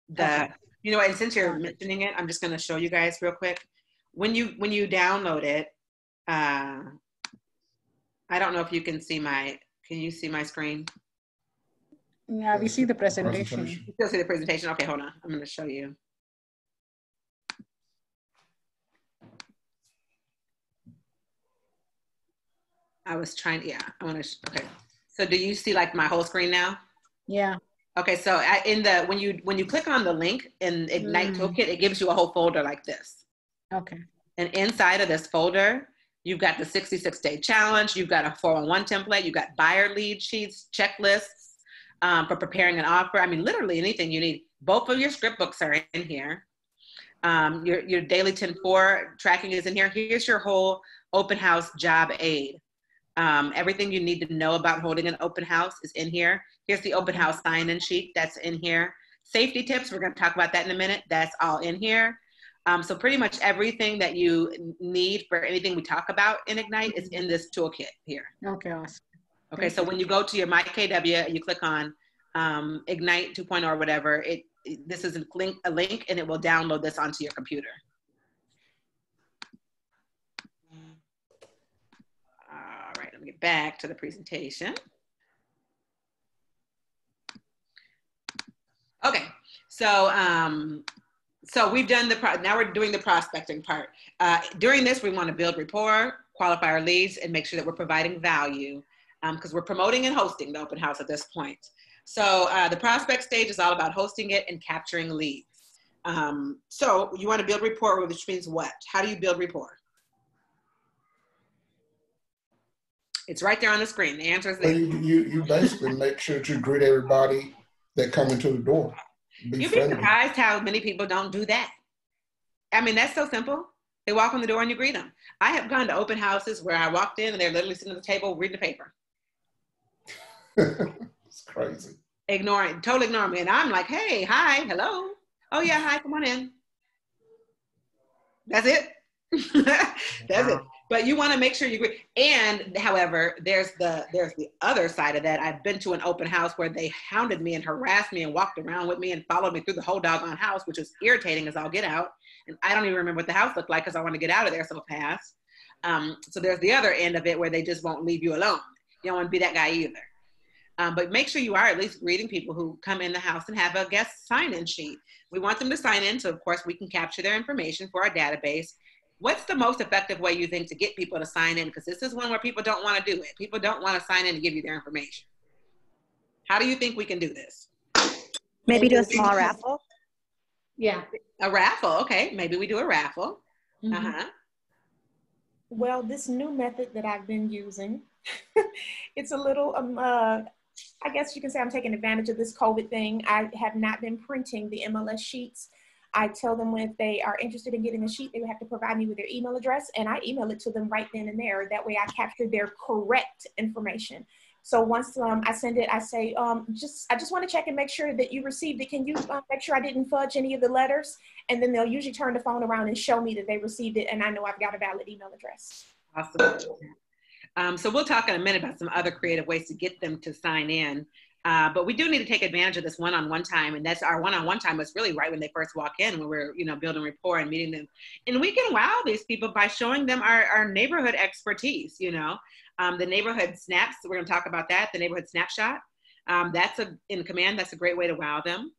the.
Okay.
You know, and since you're mentioning it, I'm just going to show you guys real quick. When you when you download it, uh, I don't know if you can see my. Can you see my screen?
Yeah, we see the presentation.
Presentation.
You still see the presentation? Okay, hold on. I'm going to show you. I was trying. Yeah, I want to. Okay. So do you see like my whole screen now?
Yeah.
Okay. So I, in the when you when you click on the link in Ignite
Mm.
Toolkit, it gives you a whole folder like this.
Okay.
And inside of this folder, you've got the 66 day challenge, you've got a 411 template, you've got buyer lead sheets, checklists um, for preparing an offer. I mean, literally anything you need. Both of your script books are in here. Um, your, your daily 10 4 tracking is in here. Here's your whole open house job aid. Um, everything you need to know about holding an open house is in here. Here's the open house sign in sheet that's in here. Safety tips, we're going to talk about that in a minute. That's all in here. Um, so pretty much everything that you need for anything we talk about in Ignite is in this toolkit here.
Okay, awesome.
Okay, so when you go to your MyKW, and you click on um, Ignite 2.0 or whatever, it, it- this is a link, a link and it will download this onto your computer. All right, let me get back to the presentation. Okay, so um, so we've done the now we're doing the prospecting part. Uh, during this, we want to build rapport, qualify our leads, and make sure that we're providing value because we're promoting and hosting the open house at this point. So uh, the prospect stage is all about hosting it and capturing leads. Um, so you want to build rapport, which means what? How do you build rapport? It's right there on the screen. The answer is there.
you, you, you basically make sure that you greet everybody that come into the door. Be
You'd be surprised how many people don't do that. I mean, that's so simple. They walk in the door and you greet them. I have gone to open houses where I walked in and they're literally sitting at the table reading the paper,
it's crazy.
ignoring, totally ignoring me. And I'm like, hey, hi, hello. Oh, yeah, hi, come on in. That's it. That's it. But you want to make sure you agree. And however, there's the there's the other side of that. I've been to an open house where they hounded me and harassed me and walked around with me and followed me through the whole doggone house, which was irritating as I'll get out. And I don't even remember what the house looked like because I want to get out of there so fast. Um, so there's the other end of it where they just won't leave you alone. You don't want to be that guy either. Um, but make sure you are at least greeting people who come in the house and have a guest sign-in sheet. We want them to sign in, so of course we can capture their information for our database. What's the most effective way you think to get people to sign in? Because this is one where people don't want to do it. People don't want to sign in and give you their information. How do you think we can do this?
Maybe do a small raffle.
Yeah.
A raffle, okay. Maybe we do a raffle.
Mhm.
Uh-huh.
Well, this new method that I've been using, it's a little, um, uh, I guess you can say I'm taking advantage of this COVID thing. I have not been printing the MLS sheets. I tell them when if they are interested in getting the sheet, they would have to provide me with their email address and I email it to them right then and there. That way I capture their correct information. So once um, I send it, I say, um, just I just want to check and make sure that you received it. Can you uh, make sure I didn't fudge any of the letters? And then they'll usually turn the phone around and show me that they received it, and I know I've got a valid email address.
Awesome. Um, so we'll talk in a minute about some other creative ways to get them to sign in. Uh, but we do need to take advantage of this one-on-one time, and that's our one-on-one time was really right when they first walk in, when we're you know building rapport and meeting them, and we can wow these people by showing them our, our neighborhood expertise. You know, um, the neighborhood snaps. We're going to talk about that. The neighborhood snapshot. Um, that's a in command. That's a great way to wow them,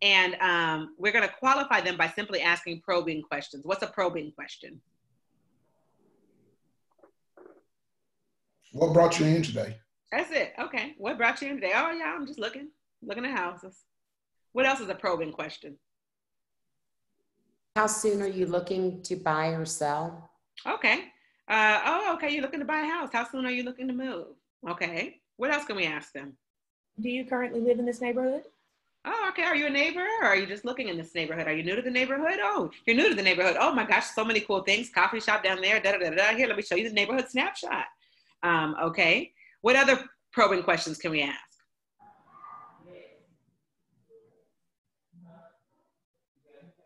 and um, we're going to qualify them by simply asking probing questions. What's a probing question?
What brought you in today?
That's it. Okay. What brought you in today? Oh yeah, I'm just looking, looking at houses. What else is a probing question?
How soon are you looking to buy or sell?
Okay. Uh, oh, okay. You're looking to buy a house. How soon are you looking to move? Okay. What else can we ask them?
Do you currently live in this neighborhood?
Oh, okay. Are you a neighbor or are you just looking in this neighborhood? Are you new to the neighborhood? Oh, you're new to the neighborhood. Oh my gosh, so many cool things. Coffee shop down there. Da, da, da, da. Here, let me show you the neighborhood snapshot. Um, okay. What other probing questions can we ask?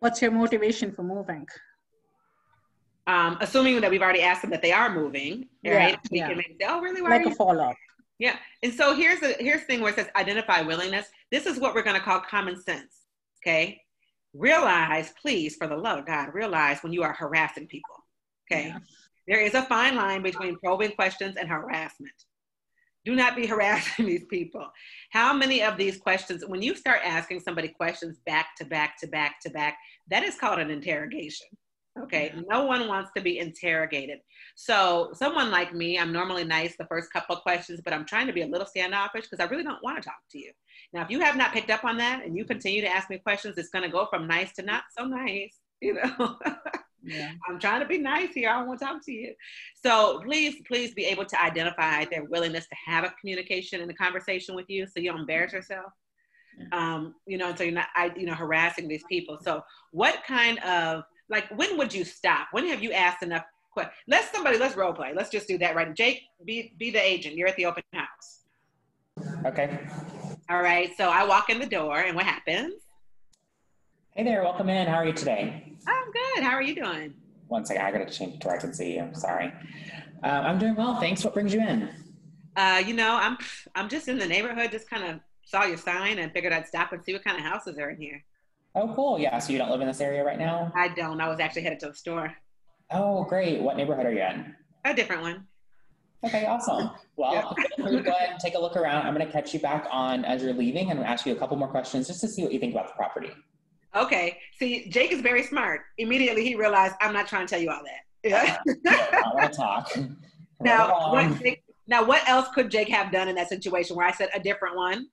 What's your motivation for moving?
Um, assuming that we've already asked them that they are moving,
Yeah,
right? We
yeah.
can maybe say, oh, really? Why
Like a follow-up.
Yeah. And so here's the here's the thing where it says identify willingness. This is what we're going to call common sense. Okay. Realize, please, for the love of God, realize when you are harassing people. Okay. There is a fine line between probing questions and harassment. Do not be harassing these people. How many of these questions, when you start asking somebody questions back to back to back to back, that is called an interrogation. Okay. No one wants to be interrogated. So, someone like me, I'm normally nice the first couple of questions, but I'm trying to be a little standoffish because I really don't want to talk to you. Now, if you have not picked up on that and you continue to ask me questions, it's going to go from nice to not so nice. You know,
Yeah.
I'm trying to be nice here. I don't want to talk to you. So please, please be able to identify their willingness to have a communication and a conversation with you, so you don't embarrass yourself. Um, you know, and so you're not, I, you know, harassing these people. So, what kind of like when would you stop? When have you asked enough? que- Let's somebody let's role play. Let's just do that right. Jake, be be the agent. You're at the open house.
Okay.
All right. So I walk in the door, and what happens?
Hey there, welcome in. How are you today?
I'm good. How are you doing?
One second, I gotta change to where I can see you. I'm Sorry. Uh, I'm doing well, thanks. What brings you in?
Uh, you know, I'm I'm just in the neighborhood. Just kind of saw your sign and figured I'd stop and see what kind of houses are in here.
Oh, cool. Yeah, so you don't live in this area right now?
I don't. I was actually headed to the store.
Oh, great. What neighborhood are you in?
A different one.
Okay, awesome. Well, free go ahead and take a look around. I'm going to catch you back on as you're leaving and ask you a couple more questions just to see what you think about the property.
Okay. See, Jake is very smart. Immediately he realized I'm not trying to tell you all that. Yeah.
I want to talk.
now, what Jake, now, what else could Jake have done in that situation where I said a different one?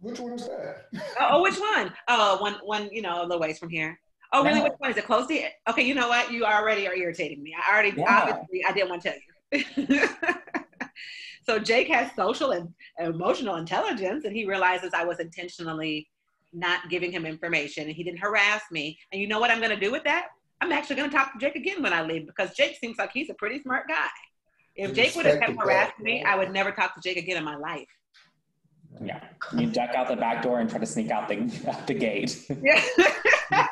Which one is that?
Oh, oh, which one? Oh, one, one. You know, a little ways from here. Oh, really?
No.
Which one is it? Close to? Okay, you know what? You already are irritating me. I already,
Yeah.
obviously, I didn't want to tell you. so Jake has social and emotional intelligence, and he realizes I was intentionally not giving him information, and he didn't harass me. And you know what I'm going to do with that? I'm actually going to talk to Jake again when I leave because Jake seems like he's a pretty smart guy. If
You
Jake would have kept
respected
harassing me, I would never talk to Jake again in my life.
Yeah, you duck out the back door and try to sneak out the, out the gate.
Yeah.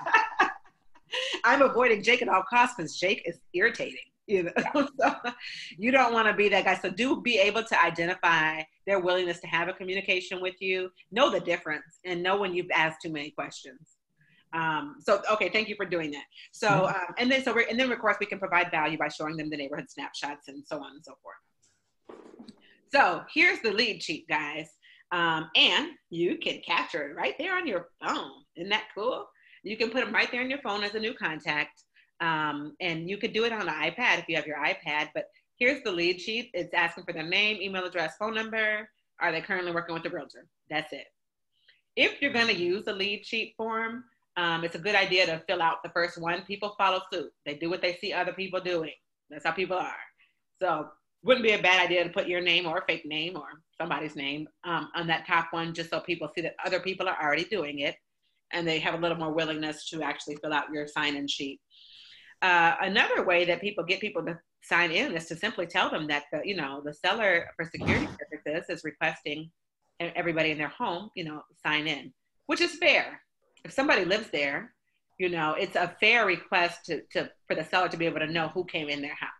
I'm avoiding Jake at all costs because Jake is irritating. You know, so you don't want to be that guy. So do be able to identify their willingness to have a communication with you, know the difference, and know when you've asked too many questions. Um, so okay, thank you for doing that. So um, and then so we're, and then of course we can provide value by showing them the neighborhood snapshots and so on and so forth. So here's the lead sheet, guys. Um, and you can capture it right there on your phone. Isn't that cool? You can put them right there on your phone as a new contact. Um, and you could do it on an iPad if you have your iPad. But here's the lead sheet. It's asking for their name, email address, phone number. Are they currently working with a realtor? That's it. If you're going to use a lead sheet form, um, it's a good idea to fill out the first one. People follow suit. They do what they see other people doing. That's how people are. So wouldn't be a bad idea to put your name or a fake name or somebody's name um, on that top one just so people see that other people are already doing it and they have a little more willingness to actually fill out your sign-in sheet. Uh, another way that people get people to sign in is to simply tell them that the you know the seller for security purposes is requesting everybody in their home you know sign in, which is fair. If somebody lives there, you know it's a fair request to, to for the seller to be able to know who came in their house.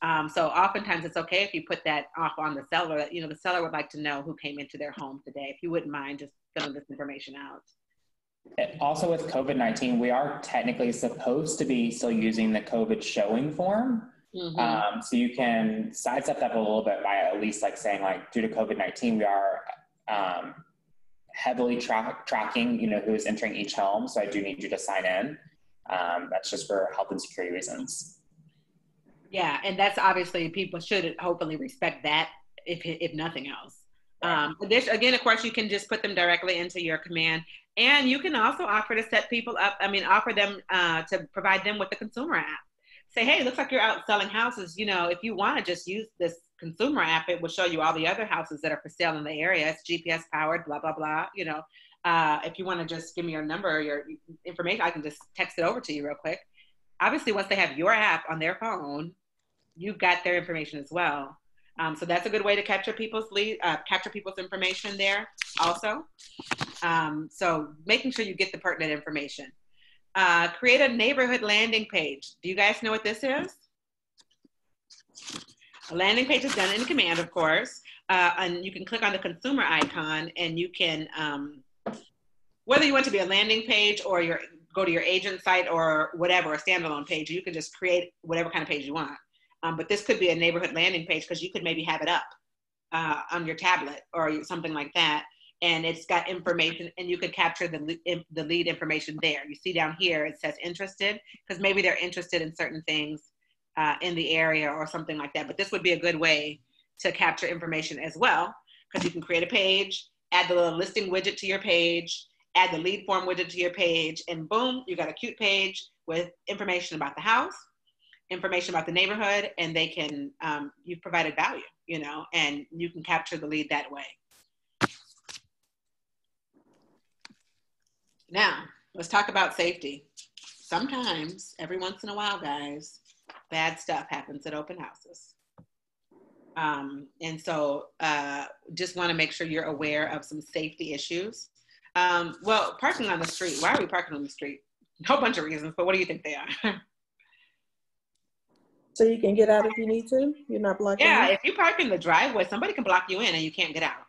Um, so oftentimes it's okay if you put that off on the seller. That you know the seller would like to know who came into their home today. If you wouldn't mind just filling this information out.
Also, with COVID 19, we are technically supposed to be still using the COVID showing form.
Mhm.
Um, so you can sidestep that a little bit by at least like saying like due to COVID-19, we are um, heavily tra- tracking, you know, who is entering each home. So I do need you to sign in. Um, that's just for health and security reasons.
Yeah, and that's obviously people should hopefully respect that if if nothing else. Um, this, again, of course, you can just put them directly into your command, and you can also offer to set people up. I mean, offer them uh, to provide them with the consumer app. Say, hey, looks like you're out selling houses. You know, if you want to just use this consumer app, it will show you all the other houses that are for sale in the area. It's GPS powered, blah, blah, blah. You know, uh, if you want to just give me your number or your information, I can just text it over to you real quick. Obviously, once they have your app on their phone, you've got their information as well. Um, so that's a good way to capture people's lead, uh, capture people's information there also. Um, so making sure you get the pertinent information. Uh, create a neighborhood landing page. Do you guys know what this is? A landing page is done in command, of course, uh, and you can click on the consumer icon and you can, um, whether you want to be a landing page or your go to your agent site or whatever, a standalone page, you can just create whatever kind of page you want. Um, but this could be a neighborhood landing page because you could maybe have it up uh, on your tablet or something like that. And it's got information, and you could capture the, the lead information there. You see down here, it says interested because maybe they're interested in certain things uh, in the area or something like that. But this would be a good way to capture information as well because you can create a page, add the listing widget to your page, add the lead form widget to your page, and boom, you got a cute page with information about the house, information about the neighborhood and they can um, you've provided value you know and you can capture the lead that way. Now let's talk about safety. Sometimes every once in a while guys bad stuff happens at open houses. Um, and so uh, just want to make sure you're aware of some safety issues. Um, well parking on the street why are we parking on the street? A whole bunch of reasons but what do you think they are
So you can get out if you need to. You're not blocking.
Yeah, if you park in the driveway, somebody can block you in and you can't get out.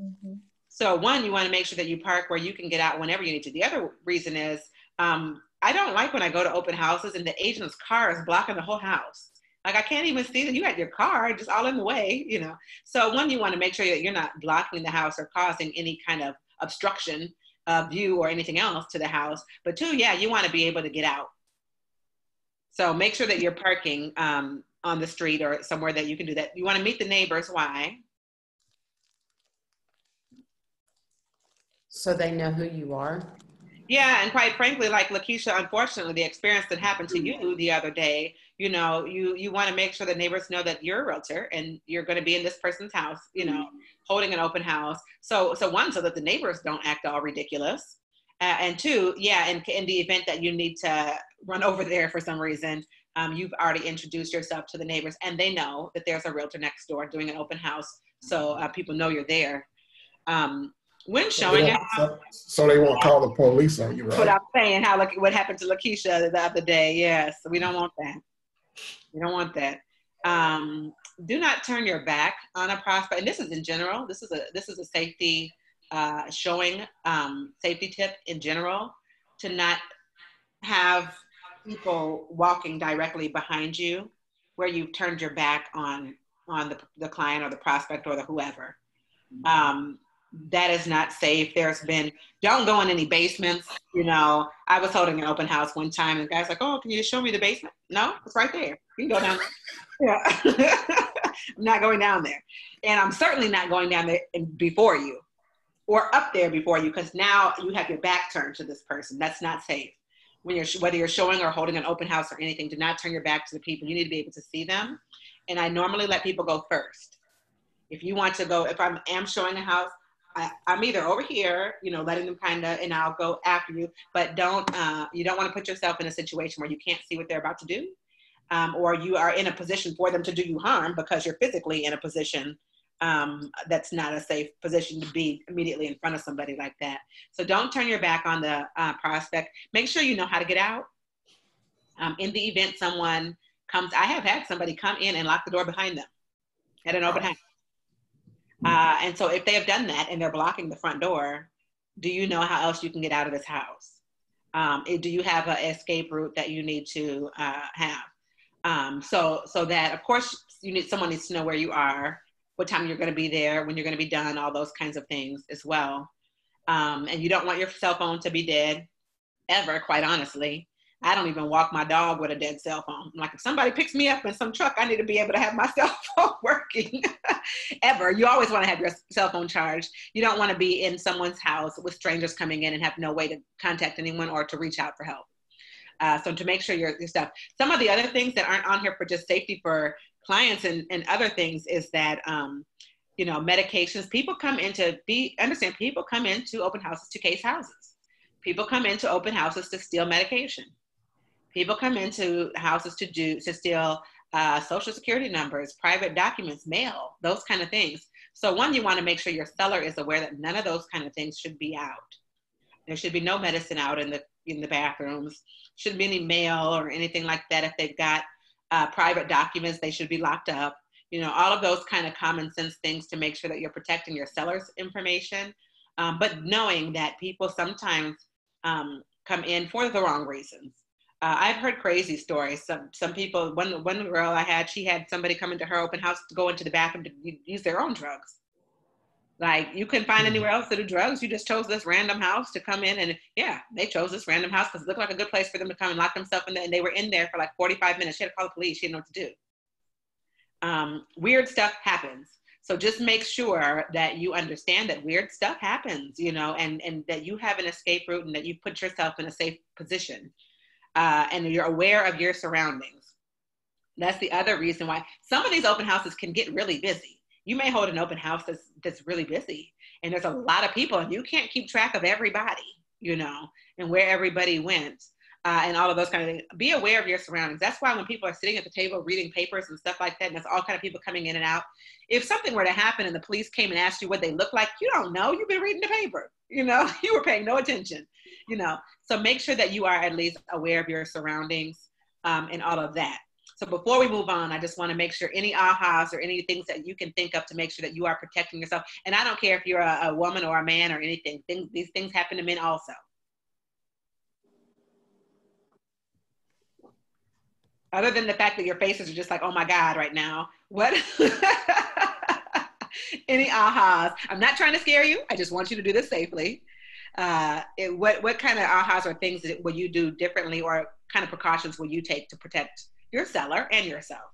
Mm-hmm. So one, you want to make sure that you park where you can get out whenever you need to. The other reason is um, I don't like when I go to open houses and the agent's car is blocking the whole house. Like I can't even see that you had your car just all in the way, you know. So one, you want to make sure that you're not blocking the house or causing any kind of obstruction of view or anything else to the house. But two, yeah, you want to be able to get out. So make sure that you're parking um, on the street or somewhere that you can do that. You want to meet the neighbors. Why?
So they know who you are?
Yeah, and quite frankly, like Lakeisha, unfortunately, the experience that happened to you the other day, you know, you you want to make sure that neighbors know that you're a realtor and you're going to be in this person's house, you know, holding an open house. So so one, so that the neighbors don't act all ridiculous, uh, and two, yeah, in, in the event that you need to run over there for some reason, um, you've already introduced yourself to the neighbors and they know that there's a realtor next door doing an open house. So uh, people know you're there. Um, when showing
it, so, so, they won't call the police on you, right?
What I'm saying, how like what happened to Lakeisha the other day. Yes, we don't want that. We don't want that. Um, do not turn your back on a prospect. And this is in general. This is a this is a safety uh, showing um, safety tip in general to not have people walking directly behind you where you've turned your back on on the, the client or the prospect or the whoever. Um, that is not safe. There's been don't go in any basements you know. I was holding an open house one time and the guy's like oh can you show me the basement? No it's right there. You can go down there. Yeah. I'm not going down there. And i'm certainly not going down there before you or up there before you because now you have your back turned to this person. That's not safe. When you're whether you're showing or holding an open house or anything, do not turn your back to the people. You need to be able to see them. And I normally let people go first. If you want to go, if I'm am showing a house, I, am either over here, you know, letting them kind of, and I'll go after you. But don't uh, you don't want to put yourself in a situation where you can't see what they're about to do, um, or you are in a position for them to do you harm because you're physically in a position um, that's not a safe position to be immediately in front of somebody like that. So don't turn your back on the uh, prospect. Make sure you know how to get out. Um, in the event someone comes, I have had somebody come in and lock the door behind them at an open house. Uh, and so if they have done that and they're blocking the front door, do you know how else you can get out of this house? Um, do you have an escape route that you need to uh, have? Um, so, so that of course you need someone needs to know where you are what time you're going to be there, when you're going to be done, all those kinds of things as well. Um, and you don't want your cell phone to be dead ever, quite honestly. I don't even walk my dog with a dead cell phone. I'm like, if somebody picks me up in some truck, I need to be able to have my cell phone working ever. You always want to have your cell phone charged. You don't want to be in someone's house with strangers coming in and have no way to contact anyone or to reach out for help. Uh, so to make sure your, your stuff. Some of the other things that aren't on here for just safety for clients and, and other things is that um, you know medications. People come into be understand. People come into open houses to case houses. People come into open houses to steal medication. People come into houses to do to steal uh, social security numbers, private documents, mail, those kind of things. So one, you want to make sure your seller is aware that none of those kind of things should be out. There should be no medicine out in the in the bathrooms. Shouldn't be any mail or anything like that. If they've got uh, private documents, they should be locked up. You know, all of those kind of common sense things to make sure that you're protecting your seller's information. Um, but knowing that people sometimes um, come in for the wrong reasons. Uh, I've heard crazy stories. Some some people. One one girl I had, she had somebody come into her open house to go into the bathroom to use their own drugs. Like you couldn't find anywhere else to do drugs. You just chose this random house to come in, and yeah, they chose this random house because it looked like a good place for them to come and lock themselves in there. And they were in there for like 45 minutes. She had to call the police. She didn't know what to do. Um, weird stuff happens. So just make sure that you understand that weird stuff happens, you know, and and that you have an escape route and that you put yourself in a safe position, uh, and you're aware of your surroundings. That's the other reason why some of these open houses can get really busy you may hold an open house that's that's really busy and there's a lot of people and you can't keep track of everybody you know and where everybody went uh, and all of those kind of things. Be aware of your surroundings. That's why when people are sitting at the table reading papers and stuff like that and there's all kind of people coming in and out if something were to happen and the police came and asked you what they look like you don't know. You've been reading the paper you know. You were paying no attention you know. So make sure that you are at least aware of your surroundings um, and all of that so before we move on, I just want to make sure any ahas or any things that you can think of to make sure that you are protecting yourself. And I don't care if you're a, a woman or a man or anything. Things, these things happen to men also. Other than the fact that your faces are just like, oh my God, right now. What? any ahas? I'm not trying to scare you. I just want you to do this safely. Uh, it, what what kind of ahas or things will you do differently, or kind of precautions will you take to protect your seller and yourself.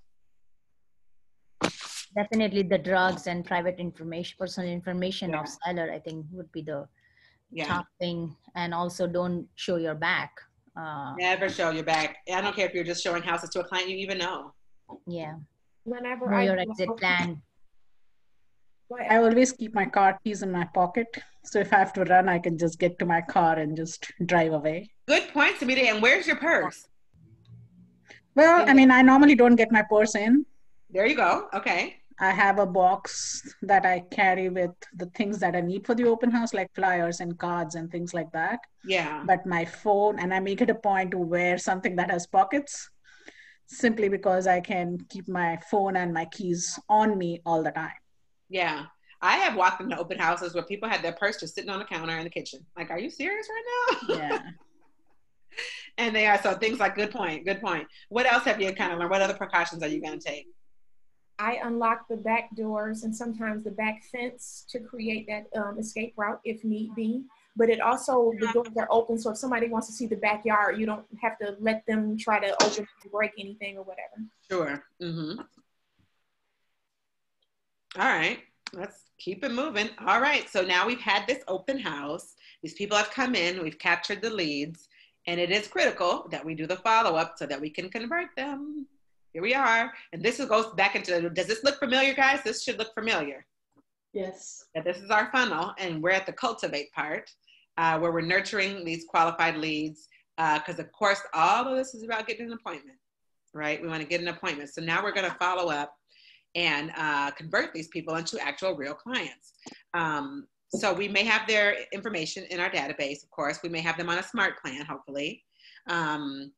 Definitely the drugs and private information, personal information yeah. of seller, I think would be the yeah. top thing. And also don't show your back.
Uh, Never show your back. I don't care if you're just showing houses to a client you even know.
Yeah.
Whenever
know
I
your exit plan.
I always keep my car keys in my pocket. So if I have to run, I can just get to my car and just drive away.
Good point, Samita. And where's your purse?
Well, I mean, I normally don't get my purse in.
There you go. Okay.
I have a box that I carry with the things that I need for the open house, like flyers and cards and things like that.
Yeah.
But my phone, and I make it a point to wear something that has pockets simply because I can keep my phone and my keys on me all the time.
Yeah. I have walked into open houses where people had their purse just sitting on the counter in the kitchen. Like, are you serious right
now? Yeah.
And they are so things like good point, good point. What else have you kind of learned? What other precautions are you going to take?
I unlock the back doors and sometimes the back fence to create that um, escape route if need be. But it also the doors are open, so if somebody wants to see the backyard, you don't have to let them try to open and break anything or whatever.
Sure. Mm-hmm. All right, let's keep it moving. All right, so now we've had this open house. These people have come in. We've captured the leads. And it is critical that we do the follow up so that we can convert them. Here we are. And this goes back into does this look familiar, guys? This should look familiar.
Yes.
That this is our funnel, and we're at the cultivate part uh, where we're nurturing these qualified leads. Because, uh, of course, all of this is about getting an appointment, right? We want to get an appointment. So now we're going to follow up and uh, convert these people into actual real clients. Um, so we may have their information in our database, of course. We may have them on a smart plan, hopefully. Um,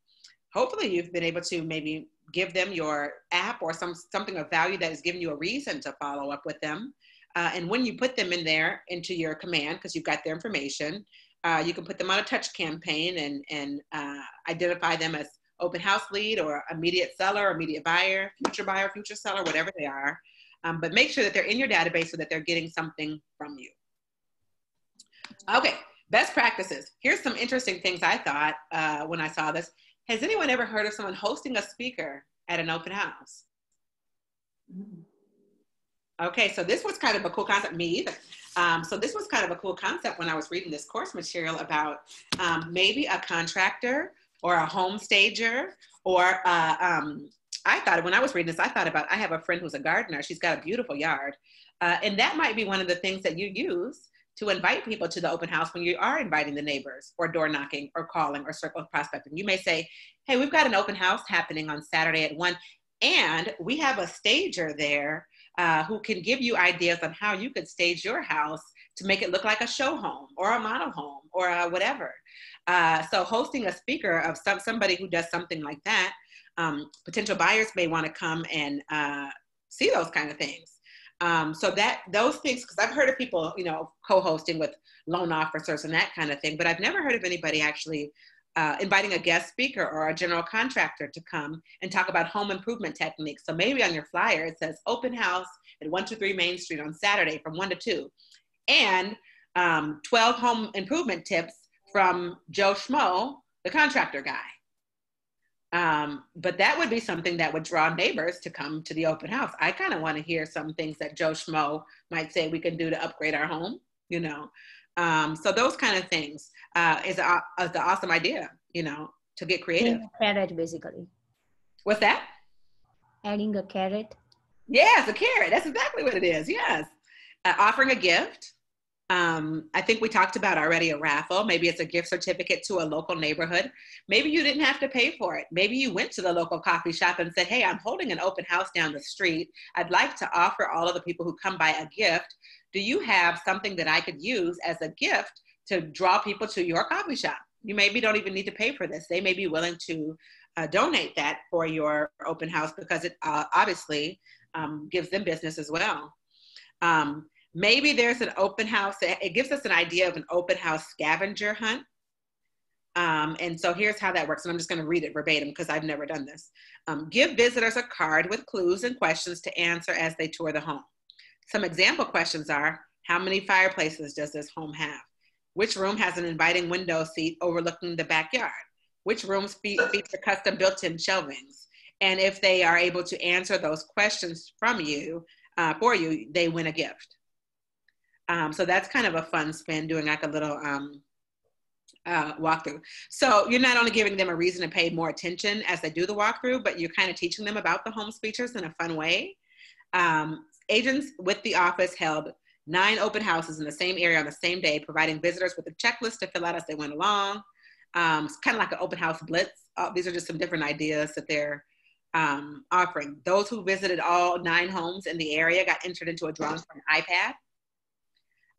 hopefully you've been able to maybe give them your app or some something of value that has given you a reason to follow up with them. Uh, and when you put them in there into your command, because you've got their information, uh, you can put them on a touch campaign and, and uh, identify them as open house lead or immediate seller, immediate buyer, future buyer, future seller, whatever they are. Um, but make sure that they're in your database so that they're getting something from you. Okay, best practices. Here's some interesting things I thought uh, when I saw this. Has anyone ever heard of someone hosting a speaker at an open house? Okay, so this was kind of a cool concept. Me either. Um, so this was kind of a cool concept when I was reading this course material about um, maybe a contractor or a home stager or uh, um, I thought when I was reading this, I thought about I have a friend who's a gardener. She's got a beautiful yard, uh, and that might be one of the things that you use to invite people to the open house when you are inviting the neighbors or door knocking or calling or circle prospecting. You may say, "Hey, we've got an open house happening on Saturday at one, and we have a stager there uh, who can give you ideas on how you could stage your house to make it look like a show home or a model home or uh, whatever." Uh, so hosting a speaker of some somebody who does something like that um, potential buyers may want to come and uh, see those kind of things. Um, so that those things, because I've heard of people, you know, co-hosting with loan officers and that kind of thing, but I've never heard of anybody actually uh, inviting a guest speaker or a general contractor to come and talk about home improvement techniques. So maybe on your flyer it says open house at 123 Main Street on Saturday from 1 to 2, and um, 12 home improvement tips from Joe Schmo, the contractor guy. Um, but that would be something that would draw neighbors to come to the open house. I kind of want to hear some things that Joe Schmo might say we can do to upgrade our home, you know. Um, so those kind of things uh, is, a, is an awesome idea, you know, to get creative.
Adding a carrot, basically.
What's that?
Adding a carrot.
Yes, a carrot. That's exactly what it is. Yes. Uh, offering a gift. Um, I think we talked about already a raffle. Maybe it's a gift certificate to a local neighborhood. Maybe you didn't have to pay for it. Maybe you went to the local coffee shop and said, Hey, I'm holding an open house down the street. I'd like to offer all of the people who come by a gift. Do you have something that I could use as a gift to draw people to your coffee shop? You maybe don't even need to pay for this. They may be willing to uh, donate that for your open house because it uh, obviously um, gives them business as well. Um, Maybe there's an open house. It gives us an idea of an open house scavenger hunt. Um, and so here's how that works. And I'm just going to read it verbatim because I've never done this. Um, give visitors a card with clues and questions to answer as they tour the home. Some example questions are How many fireplaces does this home have? Which room has an inviting window seat overlooking the backyard? Which rooms feature custom built in shelvings? And if they are able to answer those questions from you, uh, for you, they win a gift. Um, so that's kind of a fun spin doing like a little um, uh, walkthrough. So you're not only giving them a reason to pay more attention as they do the walkthrough, but you're kind of teaching them about the home's features in a fun way. Um, agents with the office held nine open houses in the same area on the same day, providing visitors with a checklist to fill out as they went along. Um, it's kind of like an open house blitz. Uh, these are just some different ideas that they're um, offering. Those who visited all nine homes in the area got entered into a drawing for an iPad.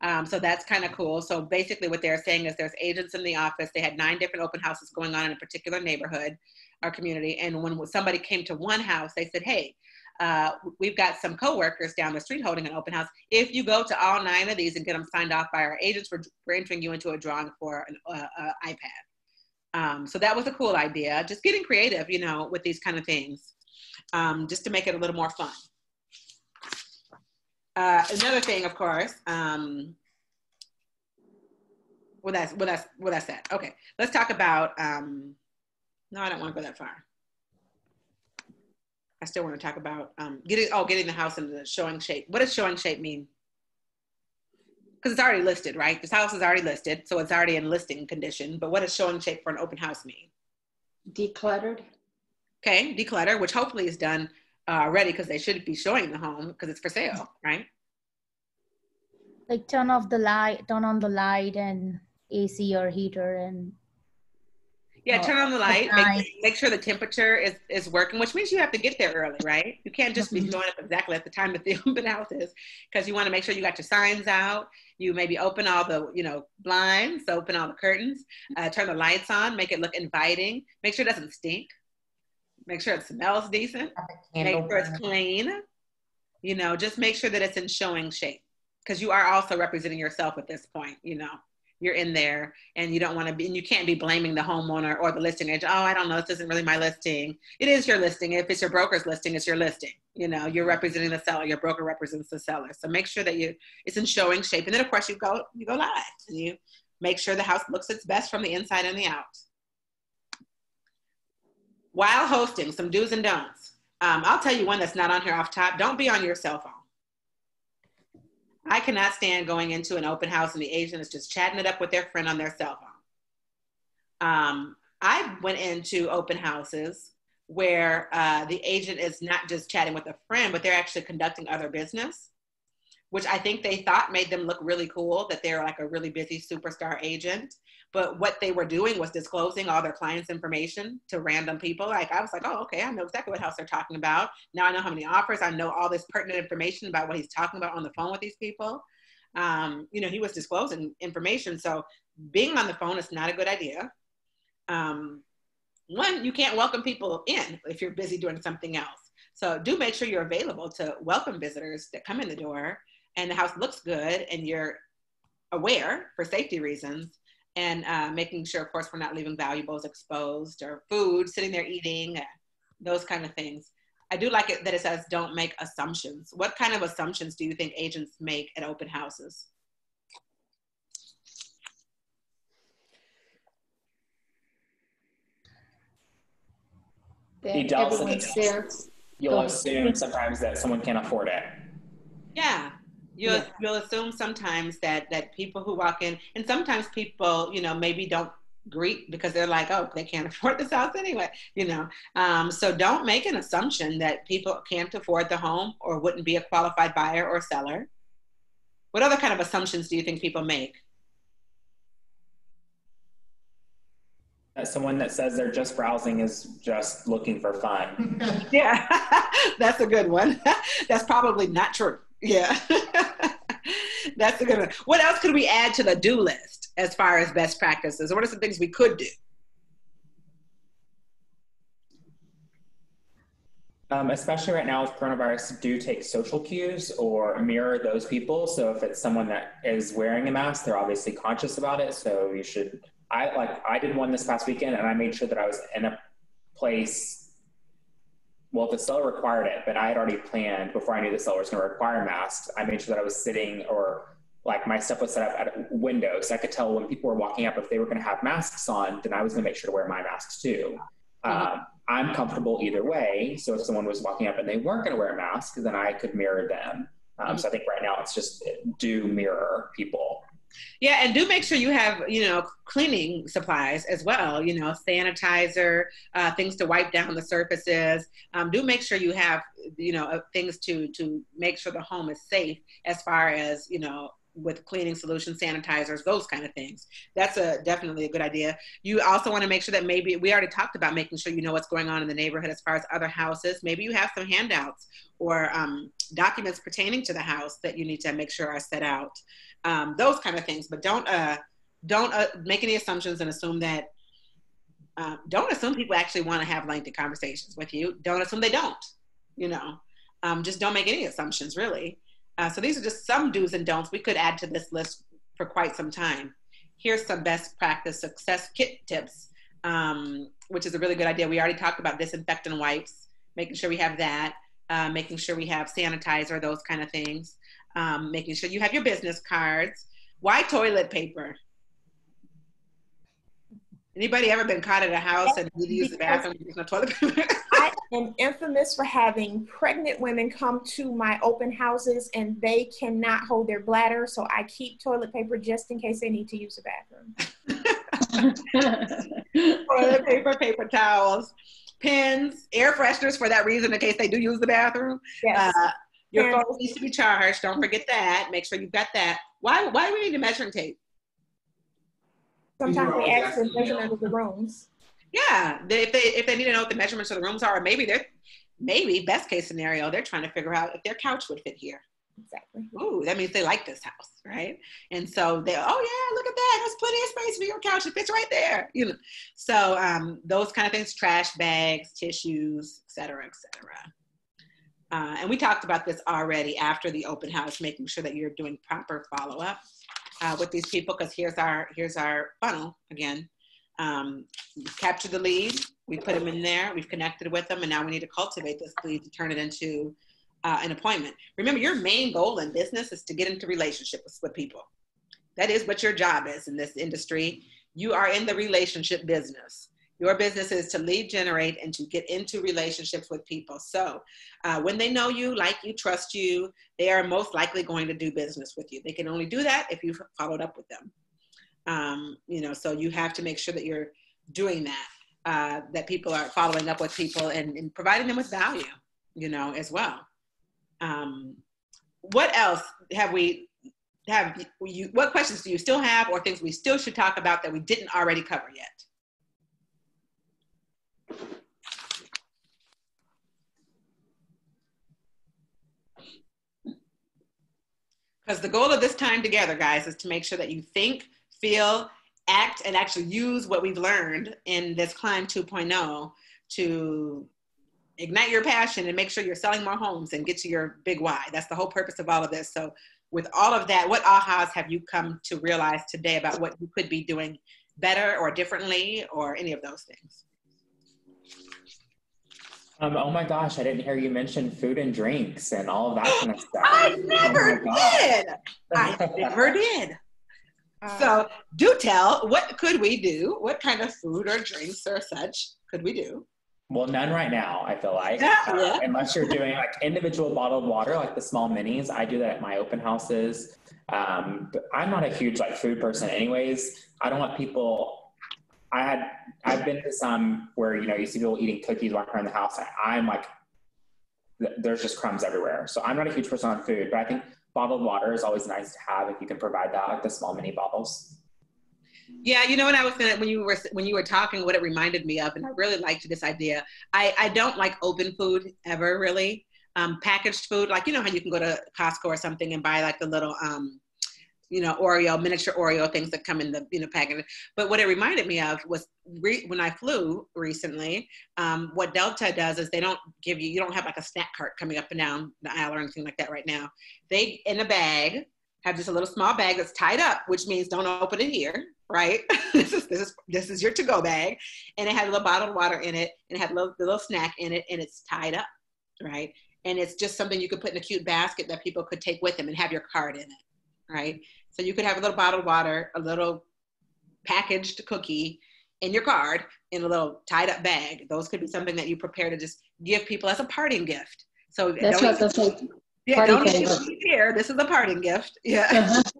Um, so that's kind of cool. So basically, what they're saying is there's agents in the office. They had nine different open houses going on in a particular neighborhood or community. And when somebody came to one house, they said, "Hey, uh, we've got some coworkers down the street holding an open house. If you go to all nine of these and get them signed off by our agents, we're, we're entering you into a drawing for an uh, uh, iPad." Um, so that was a cool idea. Just getting creative, you know, with these kind of things, um, just to make it a little more fun. Uh, another thing, of course, um, well, that's well, that's well, that's that. Okay, let's talk about. Um, no, I don't want to go that far. I still want to talk about um, getting oh getting the house into the showing shape. What does showing shape mean? Because it's already listed, right? This house is already listed, so it's already in listing condition. But what does showing shape for an open house mean?
Decluttered.
Okay, declutter, which hopefully is done uh, ready because they should be showing the home because it's for sale, right?
Like turn off the light, turn on the light and AC or heater and
yeah, turn on the light. Make, make, sure the temperature is, is working, which means you have to get there early, right? You can't just be mm-hmm. showing up exactly at the time that the open house is, because you want to make sure you got your signs out. You maybe open all the you know blinds, open all the curtains, uh, turn the lights on, make it look inviting. Make sure it doesn't stink, Make sure it smells decent. Make sure it's clean. You know, just make sure that it's in showing shape because you are also representing yourself at this point. You know, you're in there and you don't want to be, and you can't be blaming the homeowner or the listing agent. Oh, I don't know. This isn't really my listing. It is your listing. If it's your broker's listing, it's your listing. You know, you're representing the seller. Your broker represents the seller. So make sure that you it's in showing shape. And then of course you go you go live and you make sure the house looks its best from the inside and the out while hosting, some do's and don'ts. Um, I'll tell you one that's not on here off top. Don't be on your cell phone. I cannot stand going into an open house and the agent is just chatting it up with their friend on their cell phone. Um, I went into open houses where uh, the agent is not just chatting with a friend, but they're actually conducting other business, which I think they thought made them look really cool that they're like a really busy superstar agent. But what they were doing was disclosing all their clients' information to random people. Like I was like, oh, okay, I know exactly what house they're talking about. Now I know how many offers. I know all this pertinent information about what he's talking about on the phone with these people. Um, you know, he was disclosing information. So being on the phone is not a good idea. Um, one, you can't welcome people in if you're busy doing something else. So do make sure you're available to welcome visitors that come in the door and the house looks good and you're aware for safety reasons and uh, making sure, of course, we're not leaving valuables exposed or food sitting there eating, those kind of things. I do like it that it says don't make assumptions. What kind of assumptions do you think agents make at open houses?
He does. You'll assume sometimes that someone can't afford it.
Yeah, you'll yeah. you'll assume sometimes that that people who walk in, and sometimes people, you know, maybe don't greet because they're like, oh, they can't afford this house anyway, you know. Um, so don't make an assumption that people can't afford the home or wouldn't be a qualified buyer or seller. What other kind of assumptions do you think people make?
That someone that says they're just browsing is just looking for fun.
yeah, that's a good one. that's probably not true. Yeah. That's a good one. What else could we add to the do list as far as best practices? What are some things we could do?
Um, especially right now with coronavirus, do take social cues or mirror those people. So if it's someone that is wearing a mask, they're obviously conscious about it. So you should. I like I did one this past weekend, and I made sure that I was in a place well, the seller required it, but I had already planned before I knew the seller was going to require masks. I made sure that I was sitting or like my stuff was set up at a window so I could tell when people were walking up if they were going to have masks on, then I was going to make sure to wear my masks too. Mm-hmm. Um, I'm comfortable either way. So if someone was walking up and they weren't going to wear a mask, then I could mirror them. Um, mm-hmm. So I think right now it's just do mirror people.
Yeah, and do make sure you have, you know, cleaning supplies as well, you know, sanitizer, uh, things to wipe down the surfaces. Um, do make sure you have, you know, uh, things to to make sure the home is safe as far as, you know, with cleaning solutions, sanitizers, those kind of things. That's a definitely a good idea. You also want to make sure that maybe we already talked about making sure you know what's going on in the neighborhood as far as other houses. Maybe you have some handouts or um, documents pertaining to the house that you need to make sure are set out um, those kind of things. But don't uh, don't uh, make any assumptions and assume that. Uh, don't assume people actually want to have lengthy conversations with you. Don't assume they don't. You know, um, just don't make any assumptions really. Uh, so these are just some do's and don'ts we could add to this list for quite some time. Here's some best practice success kit tips, um, which is a really good idea. We already talked about disinfectant wipes, making sure we have that, uh, making sure we have sanitizer, those kind of things um, making sure you have your business cards. Why toilet paper? Anybody ever been caught at a house and need to use the bathroom and no toilet paper?
I am infamous for having pregnant women come to my open houses and they cannot hold their bladder, so I keep toilet paper just in case they need to use the
bathroom. toilet paper, paper towels, pens, air fresheners for that reason in case they do use the bathroom. Yes. Uh, your phone needs to be charged. Don't forget that. Make sure you've got that. Why? Why do we need a measuring tape?
Sometimes they ask for measurement of the rooms.
Yeah, they, if they if they need to know what the measurements of the rooms are, or maybe they're maybe best case scenario they're trying to figure out if their couch would fit here.
Exactly.
Ooh, that means they like this house, right? And so they, oh yeah, look at that. There's plenty of space for your couch. It fits right there. You know, so um, those kind of things: trash bags, tissues, et cetera, et cetera. Uh, and we talked about this already after the open house, making sure that you're doing proper follow up uh, with these people. Because here's our here's our funnel again. Um, we've captured the lead, we put them in there, we've connected with them, and now we need to cultivate this lead to turn it into uh, an appointment. Remember, your main goal in business is to get into relationships with people. That is what your job is in this industry. You are in the relationship business. Your business is to lead generate and to get into relationships with people. So uh, when they know you, like you, trust you, they are most likely going to do business with you. They can only do that if you've followed up with them. Um, you know, so you have to make sure that you're doing that. uh, that people are following up with people and, and providing them with value, you know, as well. Um, what else have we have you? What questions do you still have, or things we still should talk about that we didn't already cover yet? Because the goal of this time together, guys, is to make sure that you think, feel, act, and actually use what we've learned in this Climb 2.0 to ignite your passion and make sure you're selling more homes and get to your big why. That's the whole purpose of all of this. So, with all of that, what ahas have you come to realize today about what you could be doing better or differently or any of those things?
Um, oh my gosh, I didn't hear you mention food and drinks and all of that kind of stuff.
I never
Oh
did. I never did. So do tell, what could we do? What kind of food or drinks or such could we do?
Well, none right now, I feel like.
Yeah,
Uh,
yeah.
Unless you're doing like individual bottled water, like the small minis. I do that at my open houses. Um, but I'm not a huge like food person anyways. I don't want people I had I've been to some where you know you see people eating cookies walking around the house. I, I'm like, there's just crumbs everywhere. So I'm not a huge person on food, but I think bottled water is always nice to have if you can provide that, like the small mini bottles.
Yeah, you know what I was gonna when you were when you were talking, what it reminded me of, and I really liked this idea. I I don't like open food ever really. Um, packaged food, like you know how you can go to Costco or something and buy like the little um, you know Oreo miniature Oreo things that come in the you know package. But what it reminded me of was re- when I flew recently. Um, what Delta does is they don't give you you don't have like a snack cart coming up and down the aisle or anything like that right now. They in a bag have just a little small bag that's tied up, which means don't open it here, right? this is this is this is your to-go bag, and it had a little bottled water in it, and it had a little, the little snack in it, and it's tied up, right? And it's just something you could put in a cute basket that people could take with them and have your card in it, right? So you could have a little bottled water, a little packaged cookie in your card in a little tied up bag. Those could be something that you prepare to just give people as a parting gift. So
That's
don't
what that's like.
yeah, don't
gift.
here. This is a parting gift. Yeah.
Uh-huh.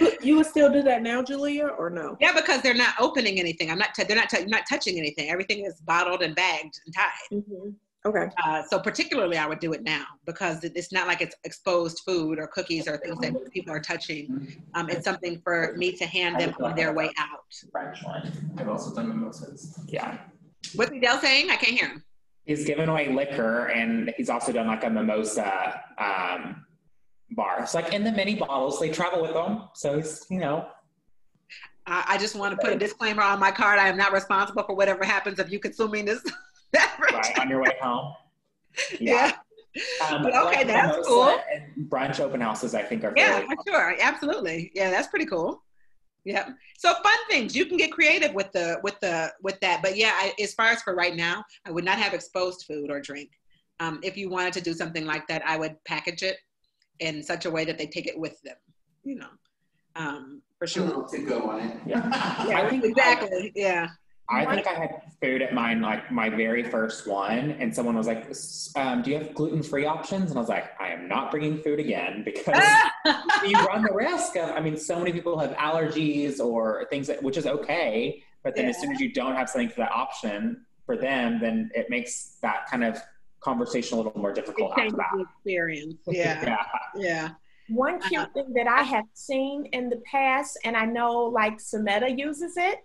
You, you would still do that now, Julia, or no?
Yeah, because they're not opening anything. I'm not. T- they're not. T- you're not touching anything. Everything is bottled and bagged and tied.
Okay.
Uh, so particularly, I would do it now because it's not like it's exposed food or cookies or things that people are touching. Um, it's something for me to hand them on their way out.
French one.
I've also done mimosas.
Yeah.
What's Adele saying? I can't hear him.
He's given away liquor and he's also done like a mimosa um, bar. It's like in the mini bottles, they travel with them. So he's, you know,
I, I just want to put a disclaimer on my card. I am not responsible for whatever happens of you consuming this beverage.
right on your way home.
Yeah.
Um,
But okay,
like
that's cool.
And brunch open houses, I think, are
Yeah,
fairly
for sure. Absolutely. Yeah, that's pretty cool. Yeah. So fun things. You can get creative with the with the with that. But yeah, I, as far as for right now, I would not have exposed food or drink. Um, if you wanted to do something like that, I would package it in such a way that they take it with them. You know, um, for sure.
To go on it.
Yeah.
Yeah, exactly. Yeah.
I think I had food at mine, like my very first one, and someone was like, um, "Do you have gluten-free options?" And I was like, "I am not bringing food again because you run the risk of. I mean, so many people have allergies or things that, which is okay, but then as soon as you don't have something for that option for them, then it makes that kind of conversation a little more difficult
It
after that.
the experience. Yeah.
yeah.
Yeah.
One cute thing that I have seen in the past, and I know like Sameta uses it.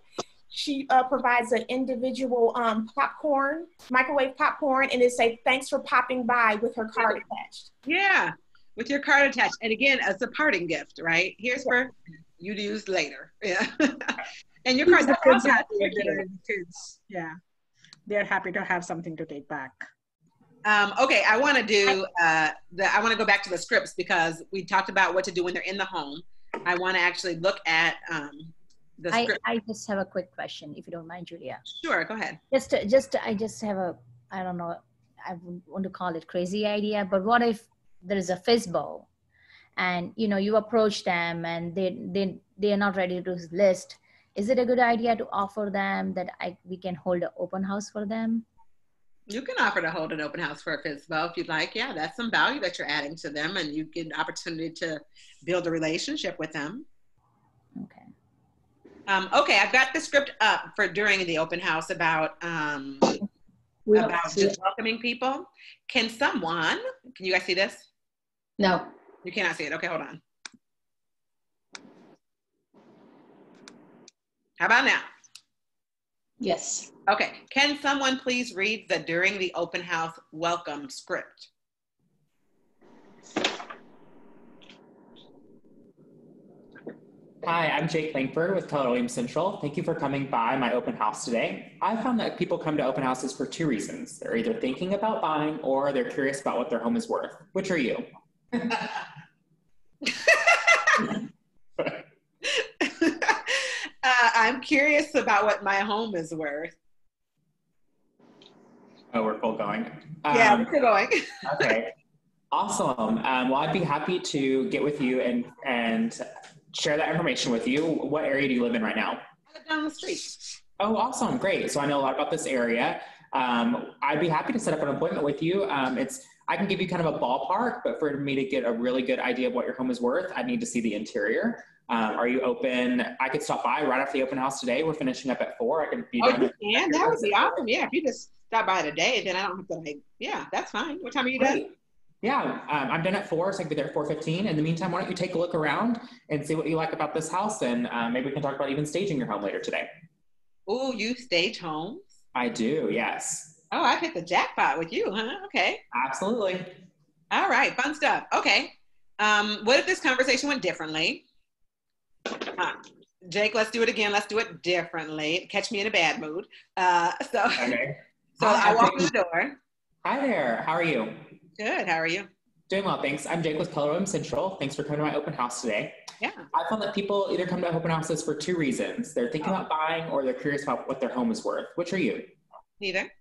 She uh, provides an individual um, popcorn, microwave popcorn, and it say "Thanks for popping by" with her card attached.
Yeah. With your card attached. And again, as a parting gift, right? Here's for you to use later. Yeah. and your card
the
that's also
happy
very
with
cute.
their kids. Yeah, they're happy to have something to take back.
Um, okay, I want to do uh, the. I want to go back to the scripts because we talked about what to do when they're in the home. I want to actually look at um, the
I,
script.
I just have a quick question, if you don't mind, Julia.
Sure, go ahead.
Just, just, I just have a, I don't know, I want to call it crazy idea, but what if there is a FSBO and, you know, you approach them and they, they, they are not ready to list. Is it a good idea to offer them that I, we can hold an open house for them?
You can offer to hold an open house for a FSBO if you'd like. Yeah, that's some value that you're adding to them, and you get an opportunity to build a relationship with them.
Okay.
Um, okay, I've got the script up for during the open house about um, about just welcoming people. Can someone? Can you guys see this?
No.
You cannot see it. Okay, hold on. How about now?
Yes.
Okay. Can someone please read the during the open house welcome script?
Hi, I'm Jake Langford with Keller Williams Central. Thank you for coming by my open house today. I found that people come to open houses for two reasons. They're either thinking about buying or they're curious about what their home is worth. Which are you?
Uh, I'm curious about what my home is worth.
Oh, we're full going.
yeah,
Um,
we're going.
okay. Awesome. Um, well, I'd be happy to get with you and and share that information with you. What area do you live in right now?
Down the street.
Oh, awesome. Great. So I know a lot about this area. Um, I'd be happy to set up an appointment with you. Um, it's I can give you kind of a ballpark, but for me to get a really good idea of what your home is worth, I need to see the interior. Um, are you open? I could stop by right after the open house today. We're finishing up at four. I can be
Oh,
done.
you can? That would be awesome. Yeah, if you just stop by today, then I don't have to like. Yeah, that's fine. What time are you done?
Yeah, um, I'm done at four, so I can be there at four fifteen. In the meantime, why don't you take a look around and see what you like about this house, and uh, maybe we can talk about even staging your home later today.
Oh, you stage homes?
I do, yes,
Oh, I hit the jackpot with you, huh? Okay.
absolutely.
All right, fun stuff. Okay. Um, what if this conversation went differently? Uh, Jake, let's do it again. Let's do it differently. Catch me in a bad mood. Uh, so,
Okay.
so
Hi,
I walk in the door.
Hi there. How are you?
Good. How are you?
Doing well, thanks. I'm Jake with Keller Williams Central. Thanks for coming to my open house today.
Yeah.
I found that people either come to open houses for two reasons. They're thinking about buying or they're curious about what their home is worth. Which are you?
Neither.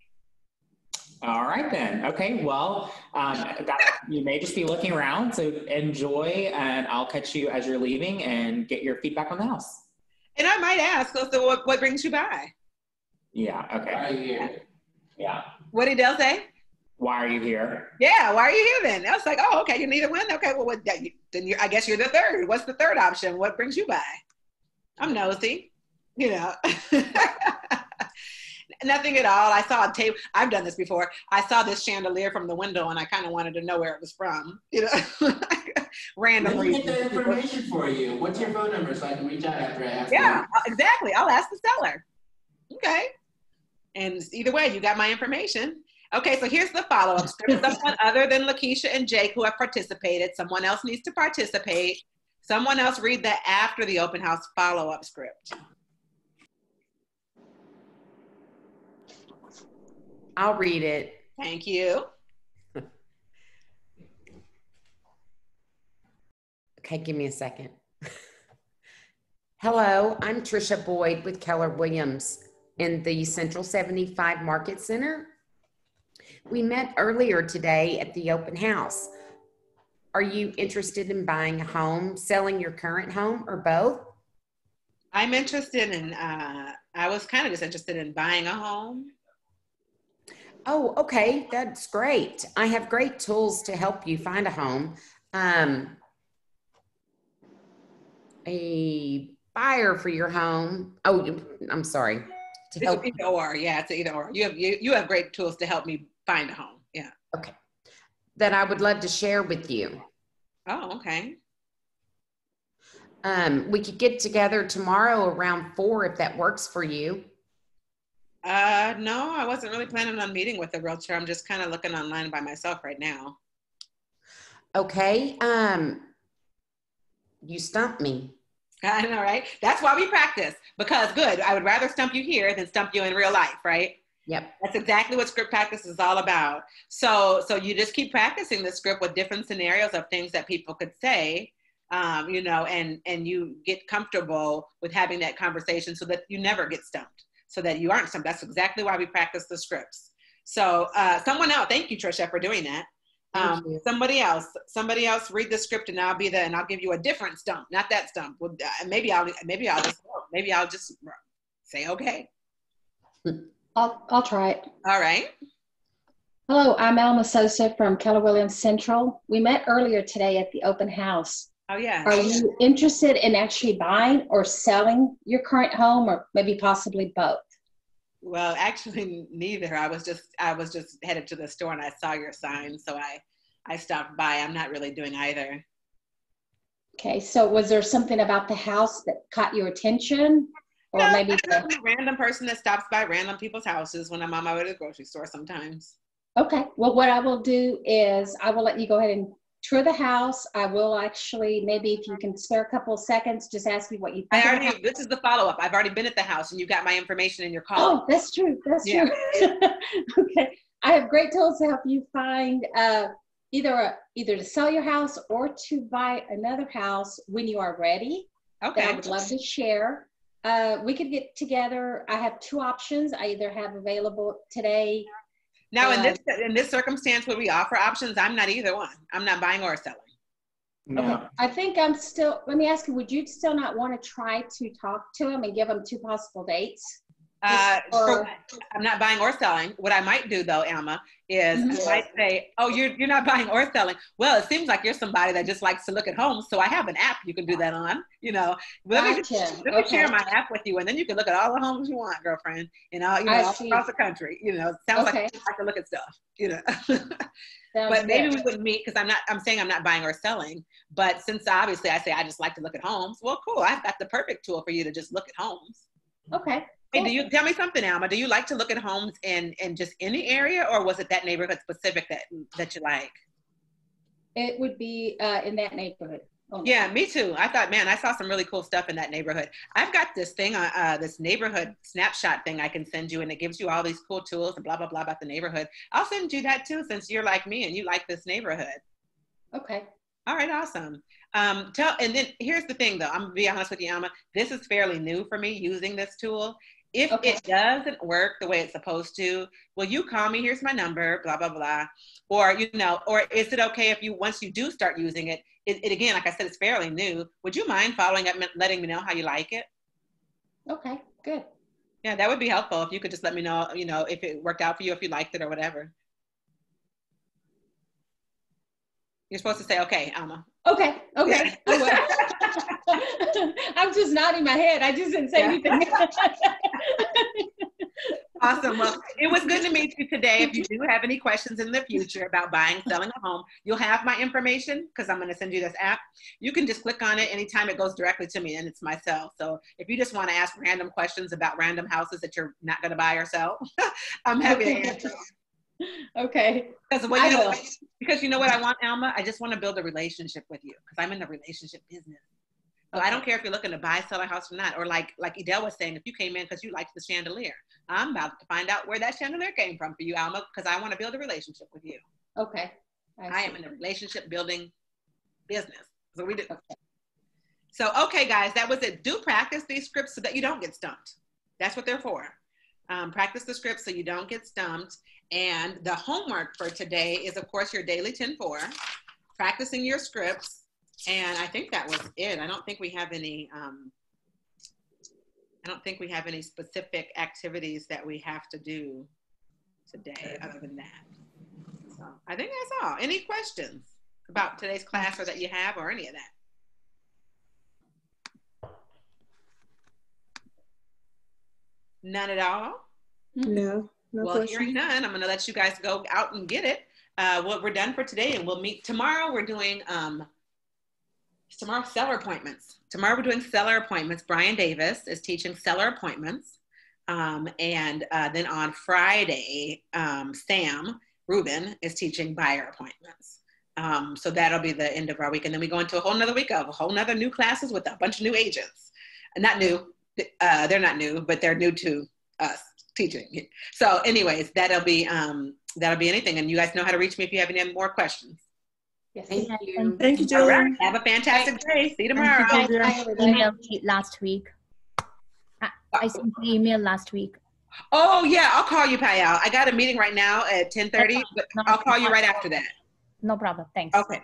All right then. Okay. Well, um, that, you may just be looking around. So enjoy, and I'll catch you as you're leaving and get your feedback on the house.
And I might ask, so, so what, what brings you by?
Yeah. Okay.
Why are you here?
Yeah.
What did Dell say?
Why are you here?
Yeah, why are you here then? I was like, oh, okay, you need a one. Okay, well, what, that, you, then you, I guess you're the third. What's the third option? What brings you by? I'm nosy, you know. Nothing at all. I saw a table. I've done this before. I saw this chandelier from the window, and I kind of wanted to know where it was from. You know,
Let
randomly.
me get the information for you. What's your phone number so I can reach out after I ask
Yeah,
you?
Uh, exactly. I'll ask the seller. Okay. And either way, you got my information. Okay, so here's the follow up script. Someone other than Lakeisha and Jake who have participated, someone else needs to participate. Someone else read the after the open house follow up script.
I'll read it.
Thank you.
Okay, give me a second. Hello, I'm Trisha Boyd with Keller Williams in the Central 75 Market Center. We met earlier today at the open house. Are you interested in buying a home, selling your current home, or both?
I'm interested in, uh, I was kind of just interested in buying a home.
Oh, okay, that's great. I have great tools to help you find a home. Um, a buyer for your home. Oh, I'm sorry. To
It's
help
either or, yeah, it's either or. You have you, you have great tools to help me find a home. Yeah. Okay.
That I would love to share with you.
Oh, okay.
Um, we could get together tomorrow around four if that works for you.
Uh, no, I wasn't really planning on meeting with a realtor. I'm just kind of looking online by myself right now.
Okay. Um, you stumped me.
I know, right? That's why we practice because good. I would rather stump you here than stump you in real life, right?
Yep.
That's exactly what script practice is all about. So, so you just keep practicing the script with different scenarios of things that people could say, um, you know, and and you get comfortable with having that conversation so that you never get stumped, so that you aren't stumped. That's exactly why we practice the scripts. So, uh, someone else, thank you, Trisha, for doing that. Um, somebody else, somebody else, read the script, and I'll be there, and I'll give you a different stump, not that stump. Well, uh, maybe I'll, maybe I'll just, maybe I'll just say okay.
I'll, I'll try it.
All right.
Hello, I'm Alma Sosa from Keller Williams Central. We met earlier today at the open house.
Oh yeah.
Are you interested in actually buying or selling your current home or maybe possibly both?
Well, actually, neither. I was just I was just headed to the store and I saw your sign, so I I stopped by. I'm not really doing either.
Okay, so was there something about the house that caught your attention? Or
No,
maybe
I'm
the,
a random person that stops by random people's houses when I'm on my way to the grocery store. Sometimes.
okay, well, what I will do is I will let you go ahead and tour the house. I will actually, maybe if you can spare a couple of seconds, just ask me what you
I
think. of the
already. This is the follow up. I've already been at the house, and you've got my information in your call.
Oh, that's true. That's
Yeah.
true. okay. I have great tools to help you find uh, either a, either to sell your house or to buy another house when you are ready. Okay. That
Okay.
I would love to share. Uh, we could get together. I have two options. I either have available today.
Now, in
Uh,
this in this circumstance, where we offer options, I'm not either one. I'm not buying or selling.
No.
I think I'm still. Let me ask you: Would you still not want to try to talk to them and give them two possible dates?
Uh, for- I'm not buying or selling. What I might do though, Alma, is
Mhm.
I might say, "Oh, you're you're not buying or selling." Well, it seems like you're somebody that just likes to look at homes, so I have an app you can do that on. You know, let me just, let me
Okay.
share my app with you, and then you can look at all the homes you want, girlfriend. You know, you know, all across the country. You know, sounds
Okay.
like you like to look at stuff. You know. But maybe
good.
we wouldn't meet because I'm not. I'm saying I'm not buying or selling. But since obviously I say I just like to look at homes, well, cool. I've got the perfect tool for you to just look at homes.
Okay.
Hey, do you tell me something, Alma? Do you like to look at homes in in just any area, or was it that neighborhood specific that that you like?
It would be uh, in that neighborhood. only.
Yeah, me too. I thought, man, I saw some really cool stuff in that neighborhood. I've got this thing, uh, uh, this neighborhood snapshot thing I can send you, and it gives you all these cool tools and blah blah blah about the neighborhood. I'll send you that too, since you're like me and you like this neighborhood.
Okay.
All right, awesome. Um, tell, and then here's the thing, though. I'm gonna be honest with you, Alma. This is fairly new for me using this tool. If
Okay.
it doesn't work the way it's supposed to, will you call me? Here's my number. Blah blah blah. Or you know, or is it okay if you once you do start using it, it, it again, like I said, it's fairly new. Would you mind following up, and letting me know how you like it?
Okay. Good.
Yeah, that would be helpful if you could just let me know, you know, if it worked out for you, if you liked it or whatever. You're supposed to say, okay, Alma.
Okay. Okay. I'm just nodding my head. I just didn't say
Yeah.
anything.
Awesome. Well, it was good to meet you today. If you do have any questions in the future about buying, selling a home, you'll have my information because I'm going to send you this app. You can just click on it anytime it goes directly to me, and it's myself. So if you just want to ask random questions about random houses that you're not going to buy or sell, I'm happy to answer.
okay.
Because what
I
you know, because you know what I want, Alma. I just want to build a relationship with you because I'm in the relationship business. So I don't care if you're looking to buy, sell a house or not. Or like like Edel was saying, if you came in because you liked the chandelier, I'm about to find out where that chandelier came from for you, Alma, because I want to build a relationship with you.
Okay.
I am in the relationship building business. So we do.
Okay.
So okay, guys, that was it. Do practice these scripts so that you don't get stumped. That's what they're for. Um, practice the scripts so you don't get stumped. And the homework for today is, of course, your daily 10-4, practicing your scripts. And I think that was it. I don't think we have any. Um, I don't think we have any specific activities that we have to do today, other than that. So I think that's all. Any questions about today's class or that you have or any of that? None at all?
No, no
well,
question.
hearing none, I'm going to let you guys go out and get it. Uh, well, we're done for today, and we'll meet tomorrow. We're doing um, tomorrow seller appointments. Tomorrow we're doing seller appointments. Brian Davis is teaching seller appointments, um, and uh, then on Friday, um, Sam Rubin is teaching buyer appointments. Um, so that'll be the end of our week, and then we go into a whole nother week of a whole nother new classes with a bunch of new agents. Not new, uh, they're not new, but they're new to us teaching. So, anyways, that'll be um, that'll be anything, and you guys know how to reach me if you have any more questions.
Yes.
Thank you.
Thank you,
All
Julie.
right, have a fantastic day. See you tomorrow.
I emailed last week. I, I sent you email last week.
Oh yeah, I'll call you, Payal. I got a meeting right now at ten thirty, but
No,
I'll call you right after that.
No problem. Thanks.
Okay.